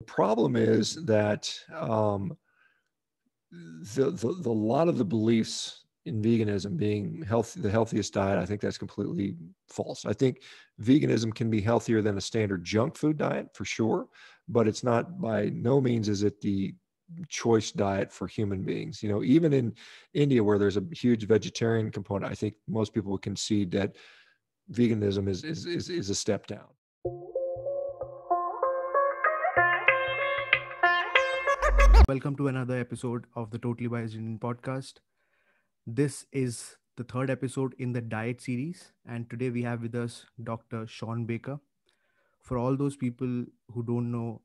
The problem is that um, the, the, the, lot of the beliefs in veganism being healthy, the healthiest diet, I think that's completely false. I think veganism can be healthier than a standard junk food diet for sure, but it's not by no means is it the choice diet for human beings. You know, even in India where there's a huge vegetarian component, I think most people would concede that veganism is is is, is a step down. Welcome to another episode of the Totally Biased Indian podcast. This is the third episode in the diet series, and today we have with us Dr. Shawn Baker. For all those people who don't know,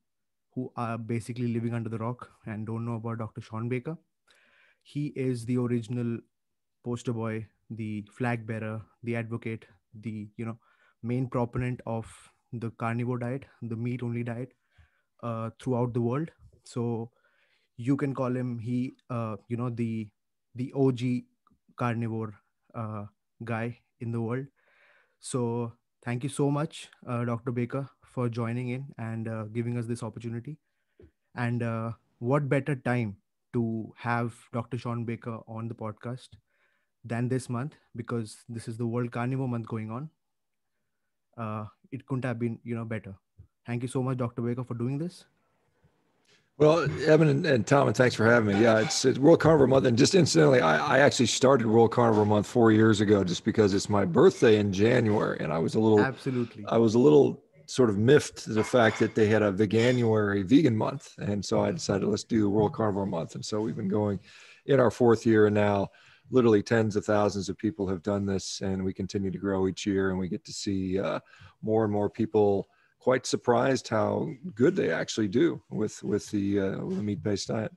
who are basically living under the rock and don't know about Dr. Shawn Baker, he is the original poster boy, the flag bearer, the advocate, the you know main proponent of the carnivore diet, the meat only diet uh, throughout the world. So you can call him he uh, you know the the og carnivore uh, guy in the world. So thank you so much uh, dr baker for joining in and uh, giving us this opportunity. And uh, what better time to have dr shawn baker on the podcast than this month? Because this is the world carnivore month going on. Uh, it couldn't have been you know better. Thank you so much dr baker for doing this well, Evan and, and, Tom, and thanks for having me. Yeah, it's, it's World Carnivore Month, and just incidentally, I, I, actually started World Carnivore Month four years ago, just because it's my birthday in January, and I was a little absolutely, I was a little sort of miffed to the fact that they had a Veganuary vegan month, and so I decided let's do the World Carnivore Month, and so we've been going in our fourth year, and now literally tens of thousands of people have done this, and we continue to grow each year, and we get to see uh, more and more people quite surprised how good they actually do with with the, uh, the meat-based diet.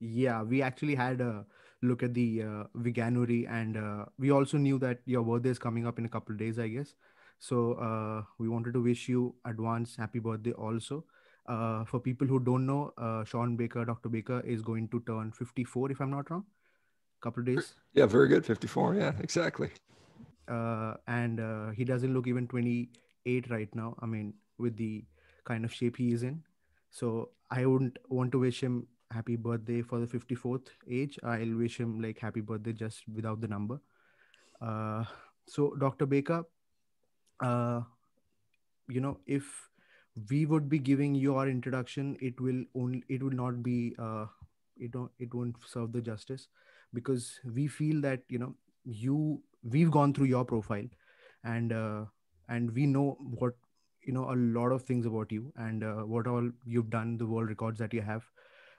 Yeah, we actually had a look at the uh, veganuary, and uh, we also knew that your birthday is coming up in a couple of days, I guess. So uh, we wanted to wish you advance happy birthday also. Uh, for people who don't know, uh, Shawn Baker, Dr. Baker, is going to turn 54, if I'm not wrong. Couple of days. Yeah, very good. 54. Yeah, exactly. Uh, and uh, he doesn't look even 20 eight right now. I mean, with the kind of shape he is in. So I wouldn't want to wish him happy birthday for the 54th age. I'll wish him like happy birthday just without the number. Uh, so Dr. Baker, uh, you know, if we would be giving you our introduction, it will only it will not be uh, it don't it won't serve the justice because we feel that you know you we've gone through your profile and uh, and we know what you know a lot of things about you and uh, what all you've done the world records that you have.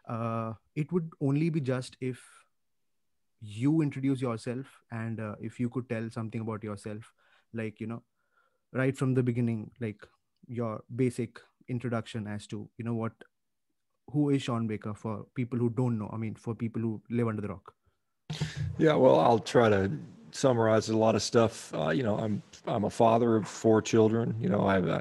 Uh, it would only be just if you introduce yourself and uh, if you could tell something about yourself like you know right from the beginning like your basic introduction as to you know what who is shawn baker for people who don't know i mean for people who live under the rock. Yeah well i'll try to summarizes a lot of stuff. Uh, you know, I'm I'm a father of four children. You know, I, I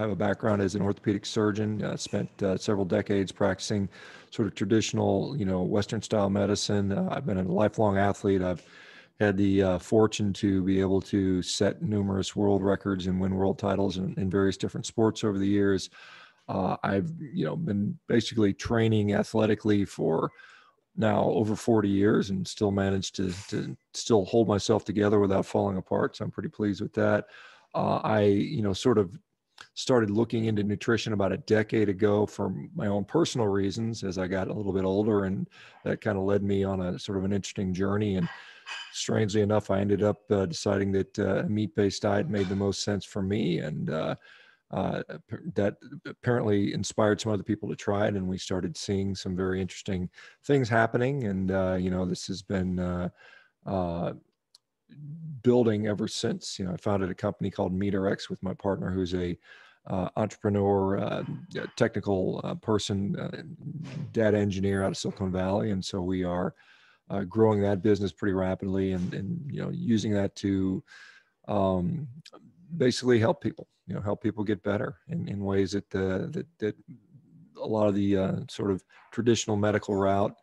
have a background as an orthopedic surgeon. Spent uh, several decades practicing sort of traditional, you know, Western style medicine. Uh, I've been a lifelong athlete. I've had the uh, fortune to be able to set numerous world records and win world titles in, in various different sports over the years. Uh, I've you know been basically training athletically for now over 40 years and still managed to, to still hold myself together without falling apart. So I'm pretty pleased with that. Uh, I, you know, sort of started looking into nutrition about a decade ago for my own personal reasons as I got a little bit older. And that kind of led me on a sort of an interesting journey. And strangely enough, I ended up uh, deciding that uh, a meat based diet made the most sense for me. And, uh, that apparently inspired some other people to try it, and we started seeing some very interesting things happening. And uh, you know, this has been uh, uh building ever since. You know, I founded a company called MeatRx with my partner, who's a uh, entrepreneur, technical person, data engineer out of Silicon Valley, and so we are growing that business pretty rapidly, and and you know, using that to um, basically help people you know help people get better in, in ways that uh, that that a lot of the uh, sort of traditional medical route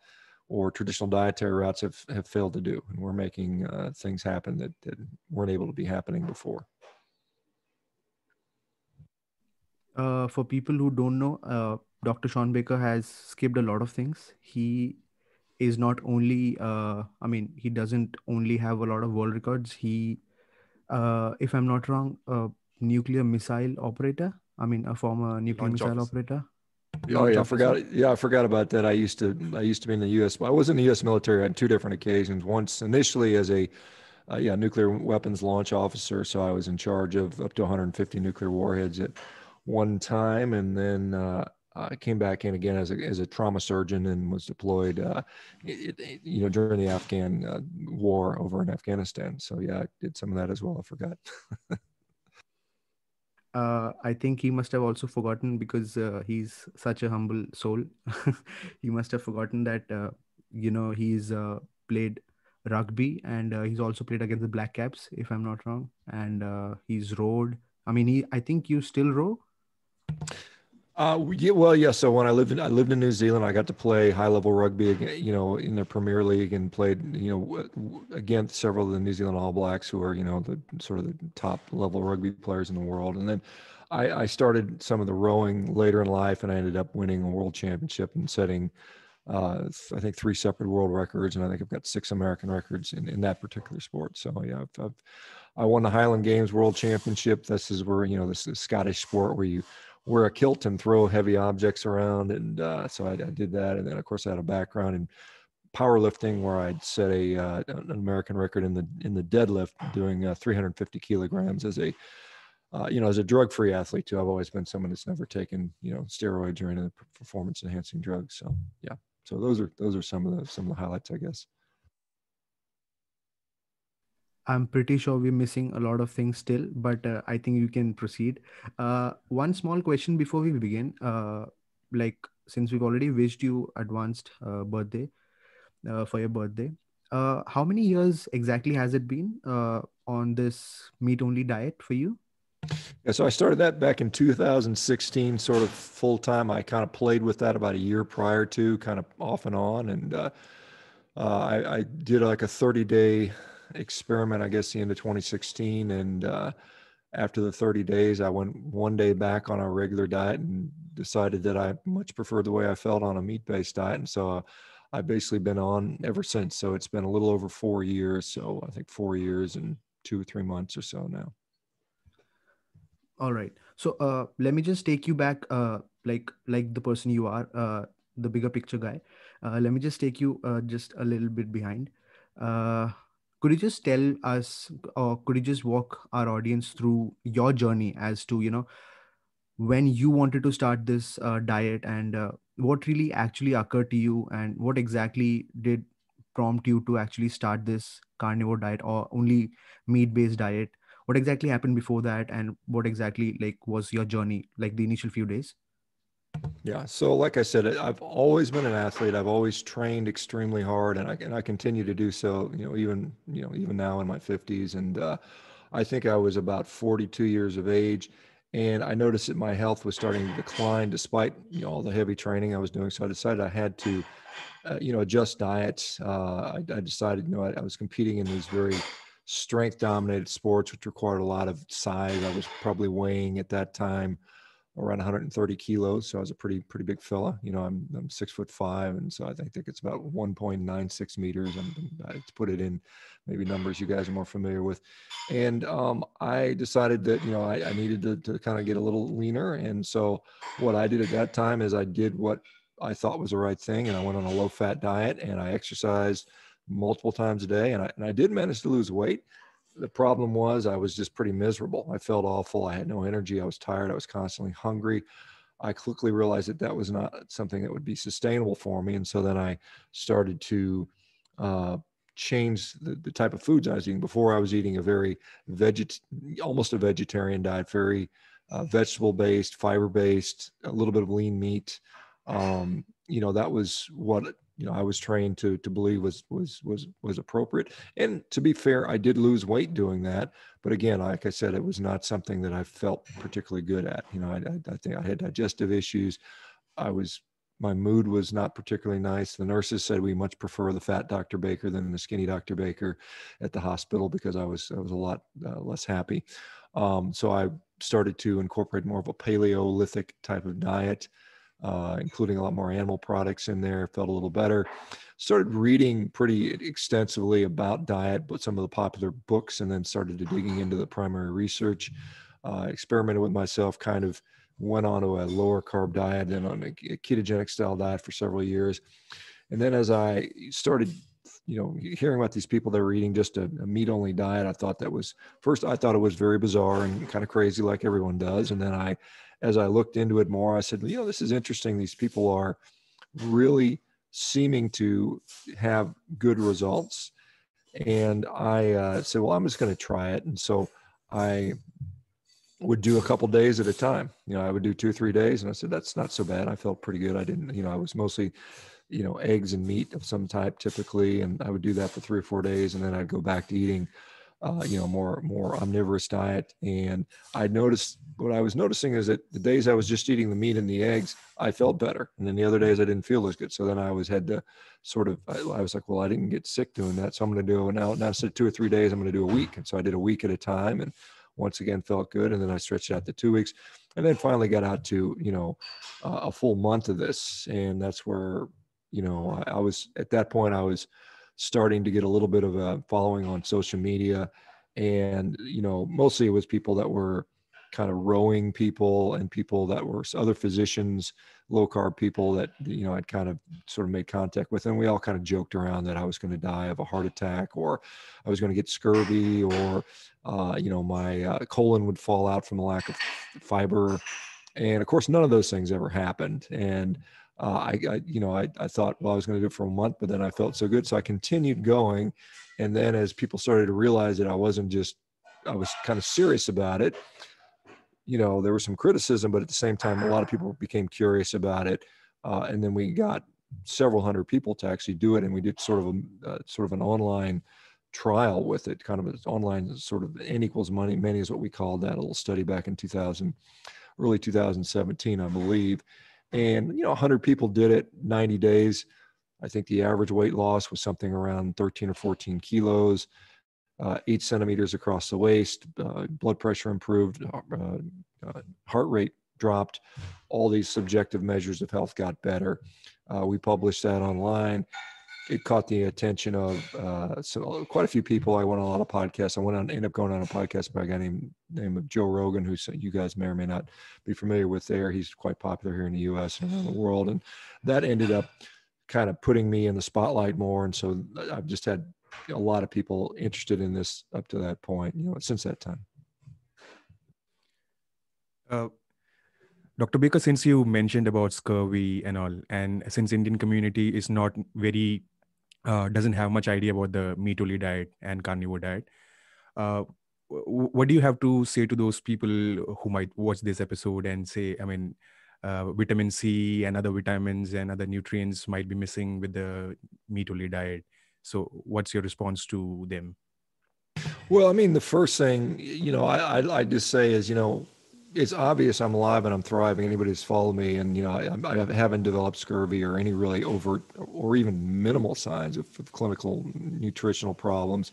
or traditional dietary routes have, have failed to do and we're making uh, things happen that, that weren't able to be happening before Uh, for people who don't know, uh, Dr. Shawn Baker has skipped a lot of things. He is not only, uh, I mean, he doesn't only have a lot of world records. He, uh, if I'm not wrong, nuclear missile operator. I mean, a former nuclear Launch missile officer. operator. Oh Launch yeah, I forgot. Yeah, I forgot about that. I used to I used to be in the U.S. But I was in the U.S. military on two different occasions. Once initially as a uh, yeah nuclear weapons launch officer, so I was in charge of up to 150 nuclear warheads at one time, and then uh, I came back in again as a as a trauma surgeon and was deployed, uh, it, it, you know, during the Afghan uh, war over in Afghanistan. So yeah, I did some of that as well. I forgot. uh, I think he must have also forgotten because uh, he's such a humble soul. he must have forgotten that uh, you know he's uh, played rugby and uh, he's also played against the Black Caps, if I'm not wrong. And uh, he's rowed. I mean, he. I think you still row. Uh, yeah, well, yeah. So when I lived in I lived in New Zealand, I got to play high level rugby, you know, in the Premier League, and played, you know, against several of the New Zealand All Blacks, who are, you know, the sort of the top level rugby players in the world. And then I, I started some of the rowing later in life, and I ended up winning a world championship and setting, uh, I think three separate world records, and I think I've got six American records in, in that particular sport. So yeah, I've, I've I won the Highland Games World Championship. This is where you know this is Scottish sport where you wear a kilt and throw heavy objects around. And uh, so I, I, did that. And then, of course, I had a background in powerlifting where I'd set a uh, an American record in the in the deadlift, doing uh, 350 kilograms as a uh, you know as a drug free athlete too. I've always been someone that's never taken you know steroids or any performance enhancing drugs. So yeah, so those are those are some of the some of the highlights, I guess. I'm pretty sure we're missing a lot of things still, but uh, I think you can proceed. Uh, one small question before we begin. Uh, like, since we've already wished you advanced uh, birthday uh, for your birthday, uh, how many years exactly has it been on this meat only diet for you? Yeah, so I started that back in 2016, sort of full time. I kind of played with that about a year prior to, kind of off and on, and I, I did like a 30 day experiment, I guess, the end of 2016. And uh, after the 30 days, I went one day back on a regular diet and decided that I much preferred the way I felt on a meat based diet. And so uh, I've basically been on ever since. So it's been a little over four years. So I think four years and two or three months or so now. All right. So uh, let me just take you back, uh, like like the person you are, uh, the bigger picture guy. Uh, let me just take you uh, just a little bit behind. Uh, could you just tell us or could you just walk our audience through your journey as to you know when you wanted to start this uh, diet and uh, what really actually occurred to you and what exactly did prompt you to actually start this carnivore diet or only meat based diet? What exactly happened before that and what exactly like was your journey like the initial few days yeah. So, like I said, I've always been an athlete. I've always trained extremely hard, and I and I continue to do so. You know, even you know even now in my fifties, and uh, I think I was about forty-two years of age, and I noticed that my health was starting to decline despite you know all the heavy training I was doing. So I decided I had to, uh, you know, adjust diets. Uh, I, I, decided, you know, I, I was competing in these very strength-dominated sports, which required a lot of size. I was probably weighing at that time around 130 kilos. So I was a pretty, pretty big fella. You know, I'm, I'm six foot five. And so I think it's about 1.96 meters. I'm, I to put it in maybe numbers you guys are more familiar with. And um, I decided that, you know, I, I needed to, to kind of get a little leaner. And so what I did at that time is I did what I thought was the right thing. And I went on a low fat diet and I exercised multiple times a day. And I, and I did manage to lose weight the problem was I was just pretty miserable. I felt awful. I had no energy. I was tired. I was constantly hungry. I quickly realized that that was not something that would be sustainable for me. And so then I started to uh, change the, the, type of foods I was eating. Before I was eating a very veget, almost a vegetarian diet, very uh, vegetable based, fiber based, a little bit of lean meat. Um, you know, that was what you know I was trained to to believe was was was was appropriate. And to be fair, I did lose weight doing that, but again, like I said, it was not something that I felt particularly good at. You know, I, I, think I had digestive issues. I was my mood was not particularly nice. The nurses said we much prefer the fat Dr. Baker than the skinny Dr. Baker at the hospital because I was I was a lot uh, less happy. Um, so I started to incorporate more of a Paleolithic type of diet, uh, including a lot more animal products in there. Felt a little better. Started reading pretty extensively about diet, but some of the popular books, and then started to digging into the primary research. Uh, experimented with myself, kind of went on to a lower carb diet and on a ketogenic style diet for several years. And then as I started you know, hearing about these people that were eating just a, a meat only diet, I thought that was first, I thought it was very bizarre and kind of crazy, like everyone does. And then I, as I looked into it more, I said, you know, this is interesting. These people are really seeming to have good results. And I uh, said, well, I'm just going to try it. And so I would do a couple days at a time. You know, I would do two or three days, and I said that's not so bad. I felt pretty good. I didn't, you know, I was mostly you know eggs and meat of some type typically and i would do that for three or four days and then i'd go back to eating uh, you know more more omnivorous diet. And i noticed what i was noticing is that the days i was just eating the meat and the eggs i felt better. And then the other days i didn't feel as good. So then i was had to sort of i, I was like well i didn't get sick doing that. So i'm going to do it now now instead of two or three days i'm going to do a week. And so i did a week at a time and once again felt good. And then i stretched out to two weeks. And then finally got out to you know uh, a full month of this. And that's where you know, I, I, was at that point, I was starting to get a little bit of a following on social media. And, you know, mostly it was people that were kind of rowing people and people that were other physicians, low carb people that, you know, I'd kind of sort of made contact with. And we all kind of joked around that I was going to die of a heart attack or I was going to get scurvy or, uh, you know, my uh, colon would fall out from the lack of fiber. And of course, none of those things ever happened. And, uh, I, I, you know, I, I thought, well, I was going to do it for a month, but then I felt so good. So I continued going. And then as people started to realize that I wasn't just, I was kind of serious about it, you know, there was some criticism, but at the same time, a lot of people became curious about it. Uh, and then we got several hundred people to actually do it. And we did sort of a, uh, sort of an online trial with it, kind of an online sort of N equals money, many is what we called that, a little study back in 2000, early 2017, I believe and, you know, 100 people did it 90 days. I think the average weight loss was something around 13 or 14 kilos, uh, eight centimeters across the waist, uh, blood pressure improved, uh, uh heart rate dropped. All these subjective measures of health got better. Uh, we published that online it caught the attention of uh, so quite a few people. I went on a lot of podcasts. I went on, ended up going on a podcast by a guy named name of Joe Rogan, who you guys may or may not be familiar with. There, he's quite popular here in the U.S. and around the world, and that ended up kind of putting me in the spotlight more. And so I've just had a lot of people interested in this up to that point. You know, since that time. Uh, Dr. Baker, since you mentioned about scurvy and all, and since Indian community is not very uh, doesn't have much idea about the meat only diet and carnivore diet. Uh, what do you have to say to those people who might watch this episode and say, I mean, uh, vitamin C and other vitamins and other nutrients might be missing with the meat only diet. So, what's your response to them? Well, I mean, the first thing, you know, I, I, I just say is, you know, it's obvious I'm alive and I'm thriving. Anybody who's followed me, and you know, I, I haven't developed scurvy or any really overt or even minimal signs of, of clinical nutritional problems.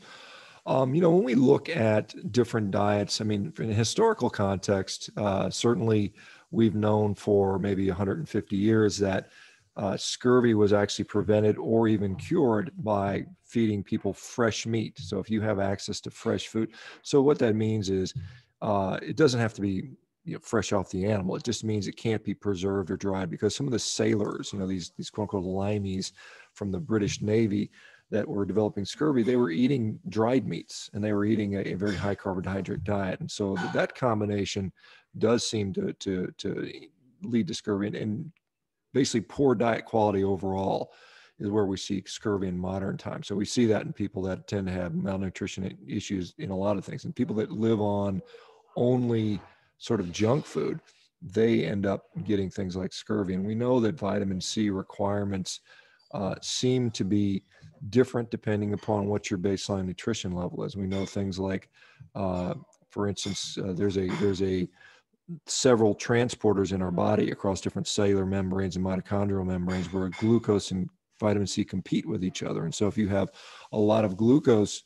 Um, you know, when we look at different diets, I mean, in a historical context, uh, certainly we've known for maybe 150 years that uh, scurvy was actually prevented or even cured by feeding people fresh meat. So if you have access to fresh food, so what that means is uh, it doesn't have to be you know, fresh off the animal. It just means it can't be preserved or dried because some of the sailors, you know, these these quote unquote limeys from the British Navy that were developing scurvy, they were eating dried meats and they were eating a, a very high carbohydrate diet. And so that combination does seem to to to lead to scurvy and, and basically poor diet quality overall is where we see scurvy in modern times. So we see that in people that tend to have malnutrition issues in a lot of things and people that live on only sort of junk food, they end up getting things like scurvy. And we know that vitamin C requirements uh, seem to be different depending upon what your baseline nutrition level is. We know things like, uh, for instance, uh, there's a there's a several transporters in our body across different cellular membranes and mitochondrial membranes where glucose and vitamin C compete with each other. And so if you have a lot of glucose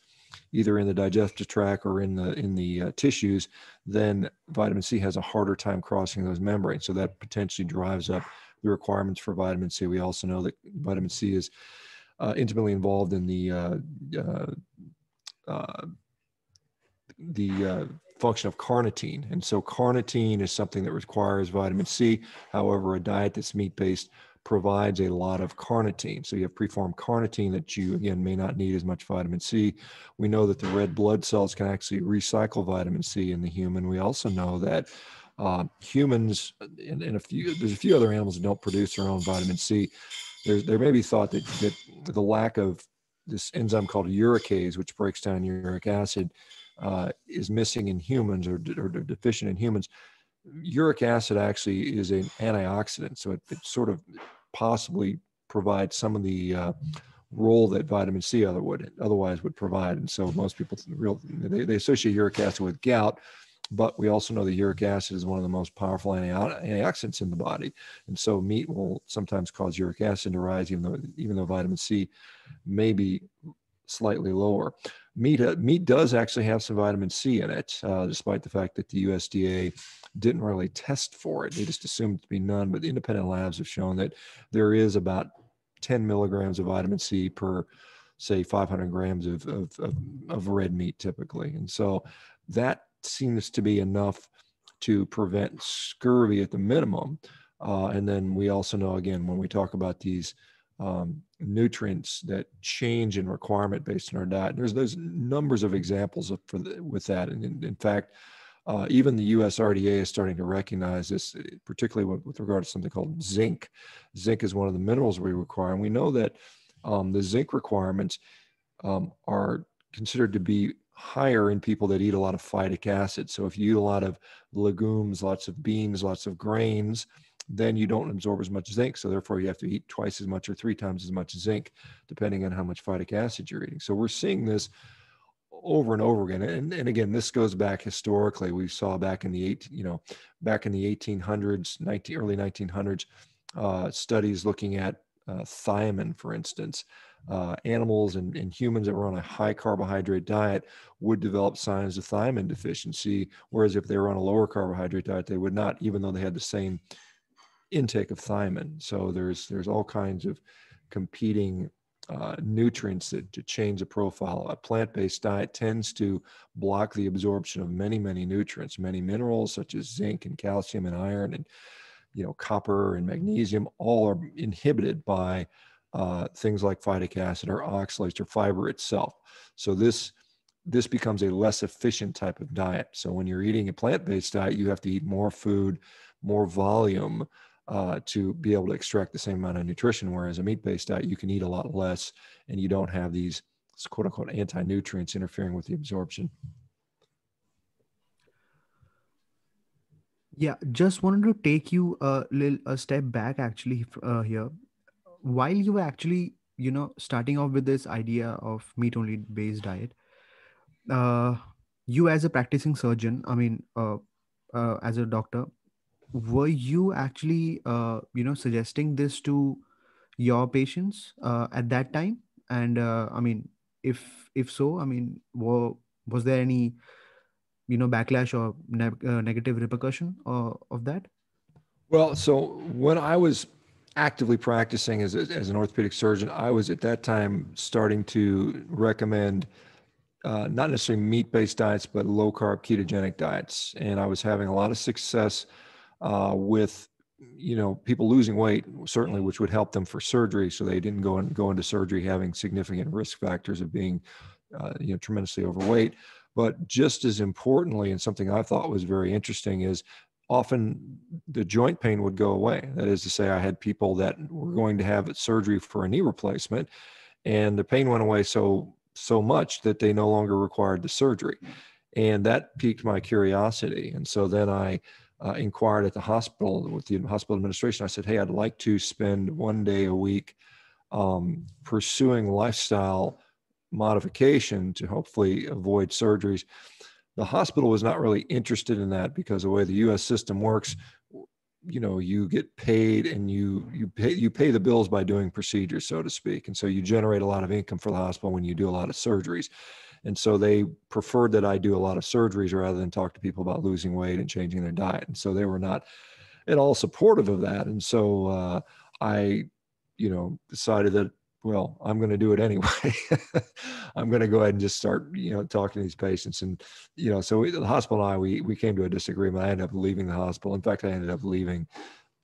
either in the digestive tract or in the in the uh, tissues, then vitamin C has a harder time crossing those membranes. So that potentially drives up the requirements for vitamin C. We also know that vitamin C is uh, intimately involved in the uh, uh, uh the uh, function of carnitine. And so carnitine is something that requires vitamin C. However, a diet that's meat based provides a lot of carnitine. So you have preformed carnitine that you, again, may not need as much vitamin C. We know that the red blood cells can actually recycle vitamin C in the human. We also know that uh, humans and, and a few, there's a few other animals that don't produce their own vitamin C. There's, there may be thought that, that the lack of this enzyme called uricase, which breaks down uric acid, uh, is missing in humans or, or deficient in humans uric acid actually is an antioxidant, so it, it sort of possibly provide some of the uh, role that vitamin C other would, otherwise would provide. And so most people real they, they associate uric acid with gout, but we also know that uric acid is one of the most powerful antioxidants in the body. And so meat will sometimes cause uric acid to rise, even though even though vitamin C may be slightly lower. Meat, uh, meat does actually have some vitamin C in it, uh, despite the fact that the USDA didn't really test for it. They just assumed to be none, but the independent labs have shown that there is about 10 milligrams of vitamin C per, say, 500 grams of, of, of, of red meat typically. And so that seems to be enough to prevent scurvy at the minimum. Uh, and then we also know, again, when we talk about these um, nutrients that change in requirement based on our diet, there's those numbers of examples of, for the, with that. And in, in fact, uh, even the US RDA is starting to recognize this, eh, particularly with, with, regard to something called zinc. Zinc is one of the minerals we require. And we know that um, the zinc requirements um, are considered to be higher in people that eat a lot of phytic acid. So if you eat a lot of legumes, lots of beans, lots of grains, then you don't absorb as much zinc. So therefore you have to eat twice as much or three times as much zinc, depending on how much phytic acid you're eating. So we're seeing this over and over again. And, and again, this goes back historically. We saw back in the eight, you know, back in the 1800s, 19, early 1900s, uh, studies looking at uh, thiamine, for instance. Uh, animals and, and, humans that were on a high carbohydrate diet would develop signs of thiamine deficiency, whereas if they were on a lower carbohydrate diet, they would not, even though they had the same intake of thiamine. So there's there's all kinds of competing uh, nutrients that, to change the profile. A plant-based diet tends to block the absorption of many, many nutrients, many minerals such as zinc and calcium and iron and you know copper and magnesium. All are inhibited by uh, things like phytic acid or oxalates or fiber itself. So this this becomes a less efficient type of diet. So when you're eating a plant-based diet, you have to eat more food, more volume uh, to be able to extract the same amount of nutrition. Whereas a meat-based diet, you can eat a lot less, and you don't have these quote unquote anti-nutrients interfering with the absorption. Yeah, just wanted to take you a little a step back actually uh, here. While you were actually, you know, starting off with this idea of meat only based diet, uh, you as a practicing surgeon, I mean, uh, uh, as a doctor, were you actually uh, you know suggesting this to your patients uh, at that time? And uh, i mean if if so i mean were, was there any you know backlash or ne- uh, negative repercussion uh, of that? Well so when i was actively practicing as, as an orthopedic surgeon i was at that time starting to recommend uh, not necessarily meat-based diets but low carb ketogenic diets. And i was having a lot of success uh, with you know people losing weight certainly which would help them for surgery. So they didn't go and go into surgery having significant risk factors of being uh, you know tremendously overweight. But just as importantly and something i thought was very interesting is often the joint pain would go away. That is to say i had people that were going to have surgery for a knee replacement and the pain went away so so much that they no longer required the surgery. And that piqued my curiosity. And so then i uh, inquired at the hospital with the hospital administration. I said, "Hey, I'd like to spend one day a week um, pursuing lifestyle modification to hopefully avoid surgeries." The hospital was not really interested in that because the way the U.S. system works, you know, you get paid and you you pay you pay the bills by doing procedures, so to speak, and so you generate a lot of income for the hospital when you do a lot of surgeries. And so they preferred that I do a lot of surgeries rather than talk to people about losing weight and changing their diet. And so they were not at all supportive of that. And so uh, I, you know, decided that well, I'm going to do it anyway. I'm going to go ahead and just start, you know, talking to these patients. And, you know, so the hospital and I, we, we came to a disagreement. I ended up leaving the hospital. In fact, I ended up leaving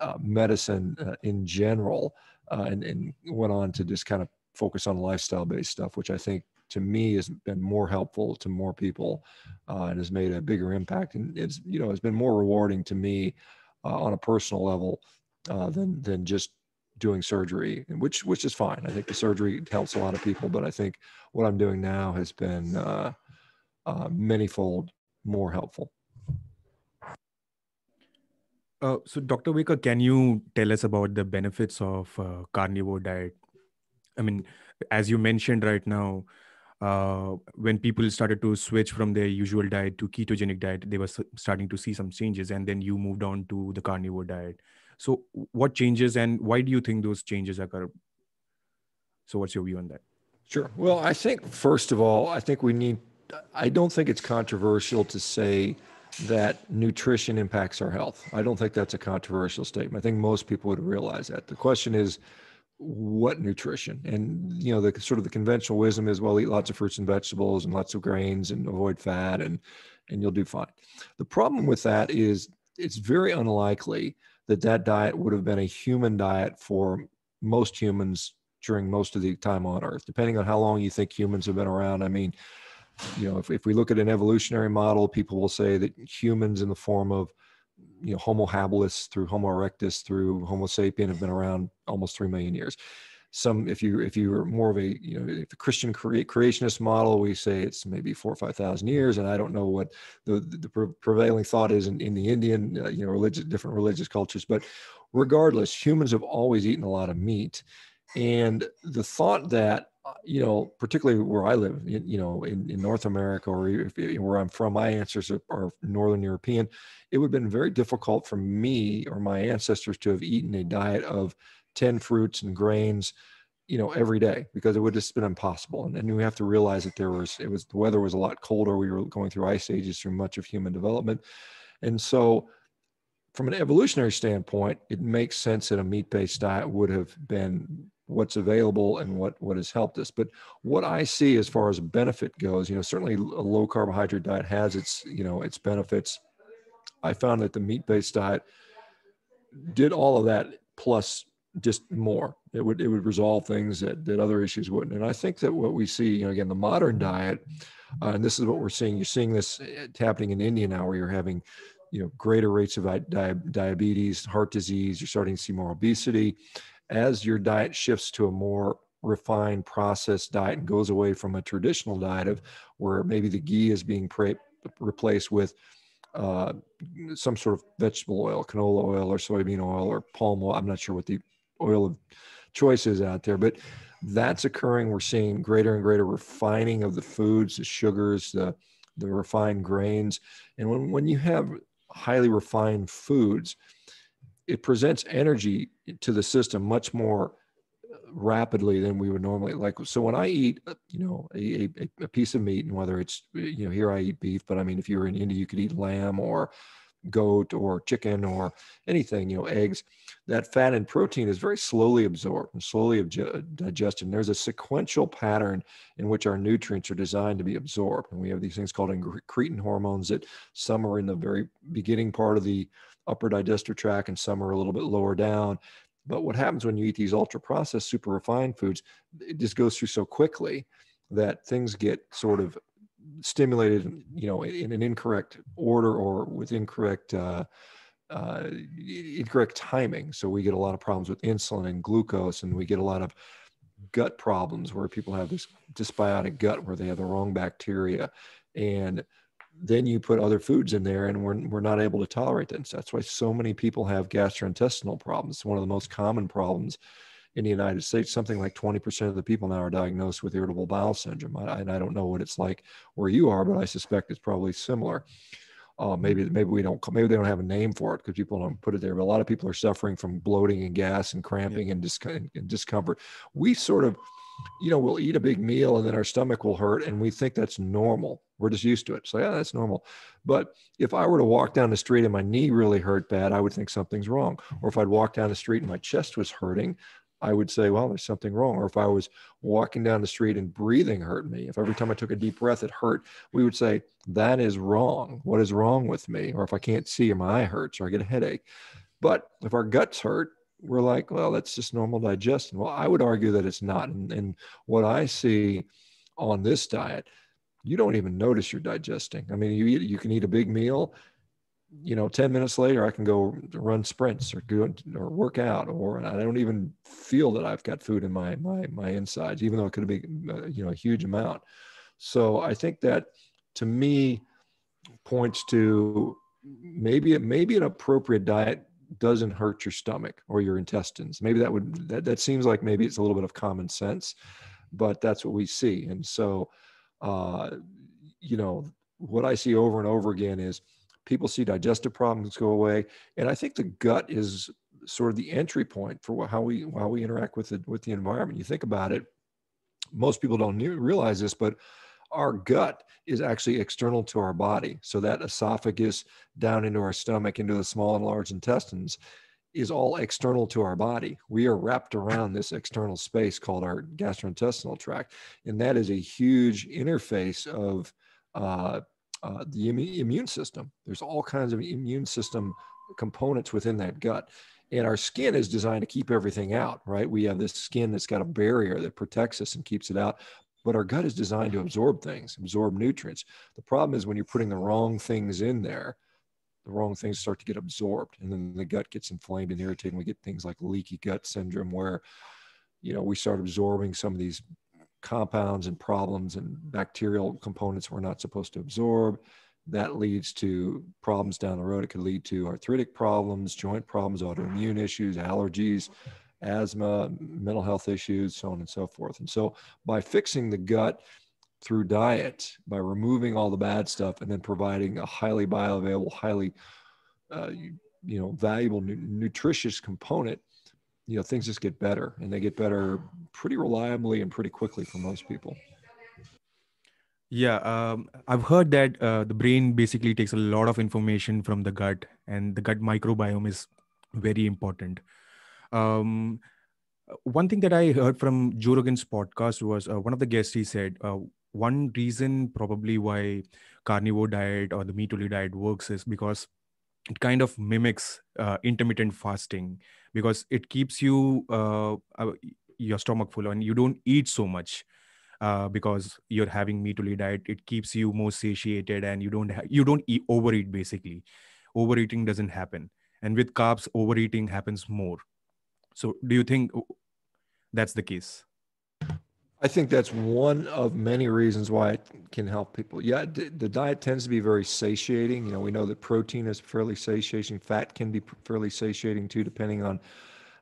uh, medicine uh, in general uh, and, and went on to just kind of focus on lifestyle based stuff, which I think to me has been more helpful to more people uh, and has made a bigger impact. And it's, you know, it's been more rewarding to me uh, on a personal level uh, than, than just doing surgery, which which is fine. I think the surgery helps a lot of people, but I think what I'm doing now has been uh, uh, manyfold more helpful. Uh, so, Dr. Baker, can you tell us about the benefits of uh, carnivore diet? I mean, as you mentioned right now, uh, when people started to switch from their usual diet to ketogenic diet, they were starting to see some changes, and then you moved on to the carnivore diet. So, what changes and why do you think those changes occur? So, what's your view on that? Sure. Well, I think, first of all, I think we need, I don't think it's controversial to say that nutrition impacts our health. I don't think that's a controversial statement. I think most people would realize that. The question is, what nutrition? And you know the sort of the conventional wisdom is well eat lots of fruits and vegetables and lots of grains and avoid fat and and you'll do fine. The problem with that is it's very unlikely that that diet would have been a human diet for most humans during most of the time on earth. Depending on how long you think humans have been around i mean you know if, if we look at an evolutionary model people will say that humans in the form of you know homo habilis through homo erectus through homo sapien have been around almost 3 million years. Some if you if you are more of a you know if the christian cre- creationist model we say it's maybe four or five thousand years and i don't know what the the prevailing thought is in, in the indian uh, you know religious different religious cultures but regardless humans have always eaten a lot of meat and the thought that Uh, you know particularly where i live you know in, in north america or if, where i'm from my ancestors are, are northern european. It would have been very difficult for me or my ancestors to have eaten a diet of 10 fruits and grains you know every day because it would have just been impossible. And, and we have to realize that there was it was the weather was a lot colder. We were going through ice ages through much of human development. And so from an evolutionary standpoint it makes sense that a meat-based diet would have been what's available and what what has helped us but what i see as far as benefit goes you know certainly a low carbohydrate diet has its you know its benefits i found that the meat-based diet did all of that plus just more. It would it would resolve things that that other issues wouldn't. And I think that what we see, you know, again, the modern diet, uh, and this is what we're seeing. You're seeing this uh, happening in India now, where you're having, you know, greater rates of di- diabetes, heart disease. You're starting to see more obesity, as your diet shifts to a more refined, processed diet and goes away from a traditional diet of where maybe the ghee is being pre- replaced with uh, some sort of vegetable oil, canola oil or soybean oil or palm oil. I'm not sure what the oil of choice is out there, but that's occurring. We're seeing greater and greater refining of the foods, the sugars, the the refined grains, and when when you have highly refined foods, it presents energy to the system much more rapidly than we would normally like so when i eat uh, you know a, a, a, piece of meat and whether it's you know here i eat beef but i mean if you're in india you could eat lamb or goat or chicken or anything, you know, eggs, that fat and protein is very slowly absorbed and slowly digested. And there's a sequential pattern in which our nutrients are designed to be absorbed. And we have these things called incretin hormones that some are in the very beginning part of the upper digestive tract and some are a little bit lower down. But what happens when you eat these ultra processed, super refined foods, it just goes through so quickly that things get sort of stimulated, you know, in an incorrect order or with incorrect uh, uh, incorrect timing. So we get a lot of problems with insulin and glucose, and we get a lot of gut problems where people have this dysbiotic gut where they have the wrong bacteria, and then you put other foods in there, and we're we're not able to tolerate that. So that's why so many people have gastrointestinal problems. It's one of the most common problems in the United States, something like 20% of the people now are diagnosed with irritable bowel syndrome. I, and I don't know what it's like where you are, but I suspect it's probably similar. Uh, maybe maybe we don't maybe they don't have a name for it because people don't put it there. But a lot of people are suffering from bloating and gas and cramping yeah. and, dis- and discomfort. We sort of you know, we'll eat a big meal and then our stomach will hurt and we think that's normal. We're just used to it. So, yeah, that's normal. But if I were to walk down the street and my knee really hurt bad, I would think something's wrong. Or if I'd walk down the street and my chest was hurting, I would say, well, there's something wrong. Or if I was walking down the street and breathing hurt me, if every time I took a deep breath it hurt, we would say, that is wrong. What is wrong with me? Or if I can't see or my eye hurts or I get a headache. But if our guts hurt, we're like, well, that's just normal digestion. Well, I would argue that it's not. And, and what I see on this diet, you don't even notice you're digesting. I mean, you eat, you can eat a big meal you know 10 minutes later i can go run sprints or do or work out or i don't even feel that i've got food in my my my insides even though it could be uh, you know a huge amount. So i think that to me points to maybe it maybe an appropriate diet doesn't hurt your stomach or your intestines. Maybe that would that, that seems like maybe it's a little bit of common sense but that's what we see. And so uh you know what i see over and over again is people see digestive problems go away. And i think the gut is sort of the entry point for how we how we interact with the with the environment. You think about it most people don't realize this but our gut is actually external to our body. So that esophagus down into our stomach into the small and large intestines is all external to our body. We are wrapped around this external space called our gastrointestinal tract. And that is a huge interface of uh, uh, the immune system. There's all kinds of immune system components within that gut. And our skin is designed to keep everything out, right? We have this skin that's got a barrier that protects us and keeps it out. But our gut is designed to absorb things, absorb nutrients. The problem is when you're putting the wrong things in there, the wrong things start to get absorbed and then the gut gets inflamed and irritated. and We get things like leaky gut syndrome where, you know, we start absorbing some of these compounds and problems and bacterial components we're not supposed to absorb. That leads to problems down the road. It could lead to arthritic problems, joint problems, autoimmune issues, allergies, asthma, mental health issues, so on and so forth. And so, by fixing the gut through diet, by removing all the bad stuff, and then providing a highly bioavailable, highly uh, you know valuable nutritious component you know things just get better and they get better pretty reliably and pretty quickly for most people. Yeah um, i've heard that uh, the brain basically takes a lot of information from the gut and the gut microbiome is very important. Um, one thing that i heard from joe rogan's podcast was uh, one of the guests he said uh, one reason probably why carnivore diet or the meat only diet works is because it kind of mimics uh, intermittent fasting because it keeps you uh, uh, your stomach full and you don't eat so much uh, because you're having meat only diet. It keeps you more satiated and you don't ha- you don't eat overeat basically. Overeating doesn't happen. And with carbs overeating happens more. So do you think that's the case I think that's one of many reasons why it can help people. Yeah, the diet tends to be very satiating. You know, we know that protein is fairly satiating. Fat can be fairly satiating too, depending on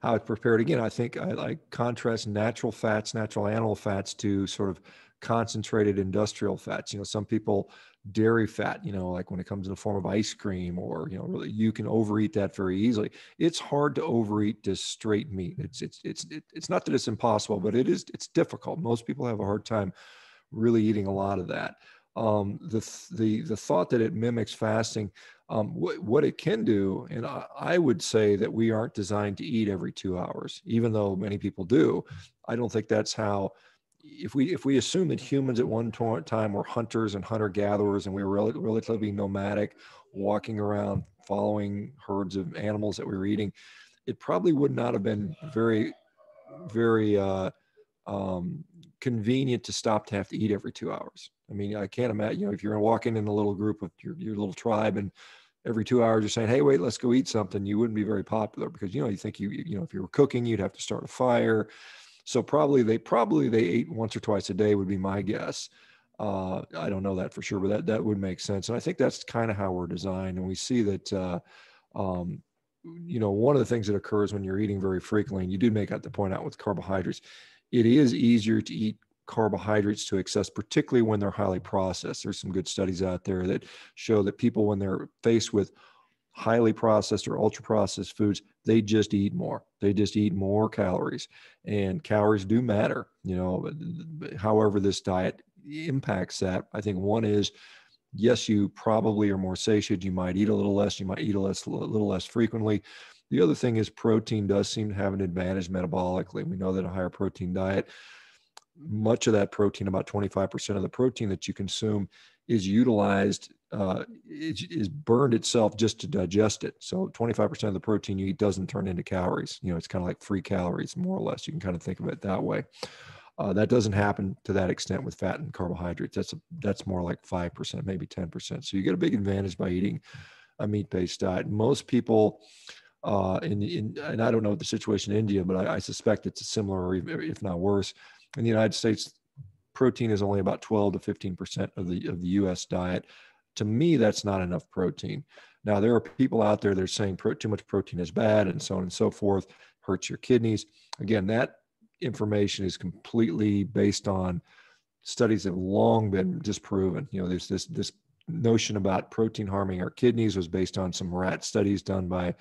how it's prepared. Again, I think I contrast natural fats, natural animal fats to sort of concentrated industrial fats. You know, some people dairy fat, you know, like when it comes in the form of ice cream or, you know, really you can overeat that very easily. It's hard to overeat just straight meat. It's, it's, it's, it's not that it's impossible, but it is, it's difficult. Most people have a hard time really eating a lot of that. Um, the, the, the thought that it mimics fasting, um, what, what it can do, and I, I would say that we aren't designed to eat every two hours, even though many people do. I don't think that's how if we if we assume that humans at one time were hunters and hunter gatherers and we were relatively nomadic walking around following herds of animals that we were eating it probably would not have been very very uh, um, convenient to stop to have to eat every two hours. I mean i can't imagine you know if you're walking in a little group of your, your little tribe and every two hours you're saying hey wait let's go eat something you wouldn't be very popular because you know you think you you know if you were cooking you'd have to start a fire so probably they probably they ate once or twice a day would be my guess. Uh, I don't know that for sure, but that that would make sense. And I think that's kind of how we're designed. And we see that, uh, um, you know, one of the things that occurs when you're eating very frequently, and you do make out the point out with carbohydrates, it is easier to eat carbohydrates to excess, particularly when they're highly processed. There's some good studies out there that show that people, when they're faced with highly processed or ultra processed foods, they just eat more. They just eat more calories, and calories do matter. You know, however, this diet impacts that. I think one is yes, you probably are more satiated. You might eat a little less. You might eat a less, a little less frequently. The other thing is protein does seem to have an advantage metabolically. We know that a higher protein diet, much of that protein, about 25% of the protein that you consume, is utilized, uh, is, burned itself just to digest it. So 25% of the protein you eat doesn't turn into calories. You know, it's kind of like free calories, more or less. You can kind of think of it that way. Uh, that doesn't happen to that extent with fat and carbohydrates. That's a, that's more like five percent, maybe ten percent. So you get a big advantage by eating a meat-based diet. Most people, uh, in, in and I don't know the situation in India, but I, I suspect it's similar, or if not worse. In the United States, protein is only about 12 to 15 percent of the of the U.S. diet. To me, that's not enough protein. Now there are people out there that are saying pro, too much protein is bad, and so on and so forth, hurts your kidneys. Again, that information is completely based on studies that have long been disproven. You know, there's this this notion about protein harming our kidneys was based on some rat studies done by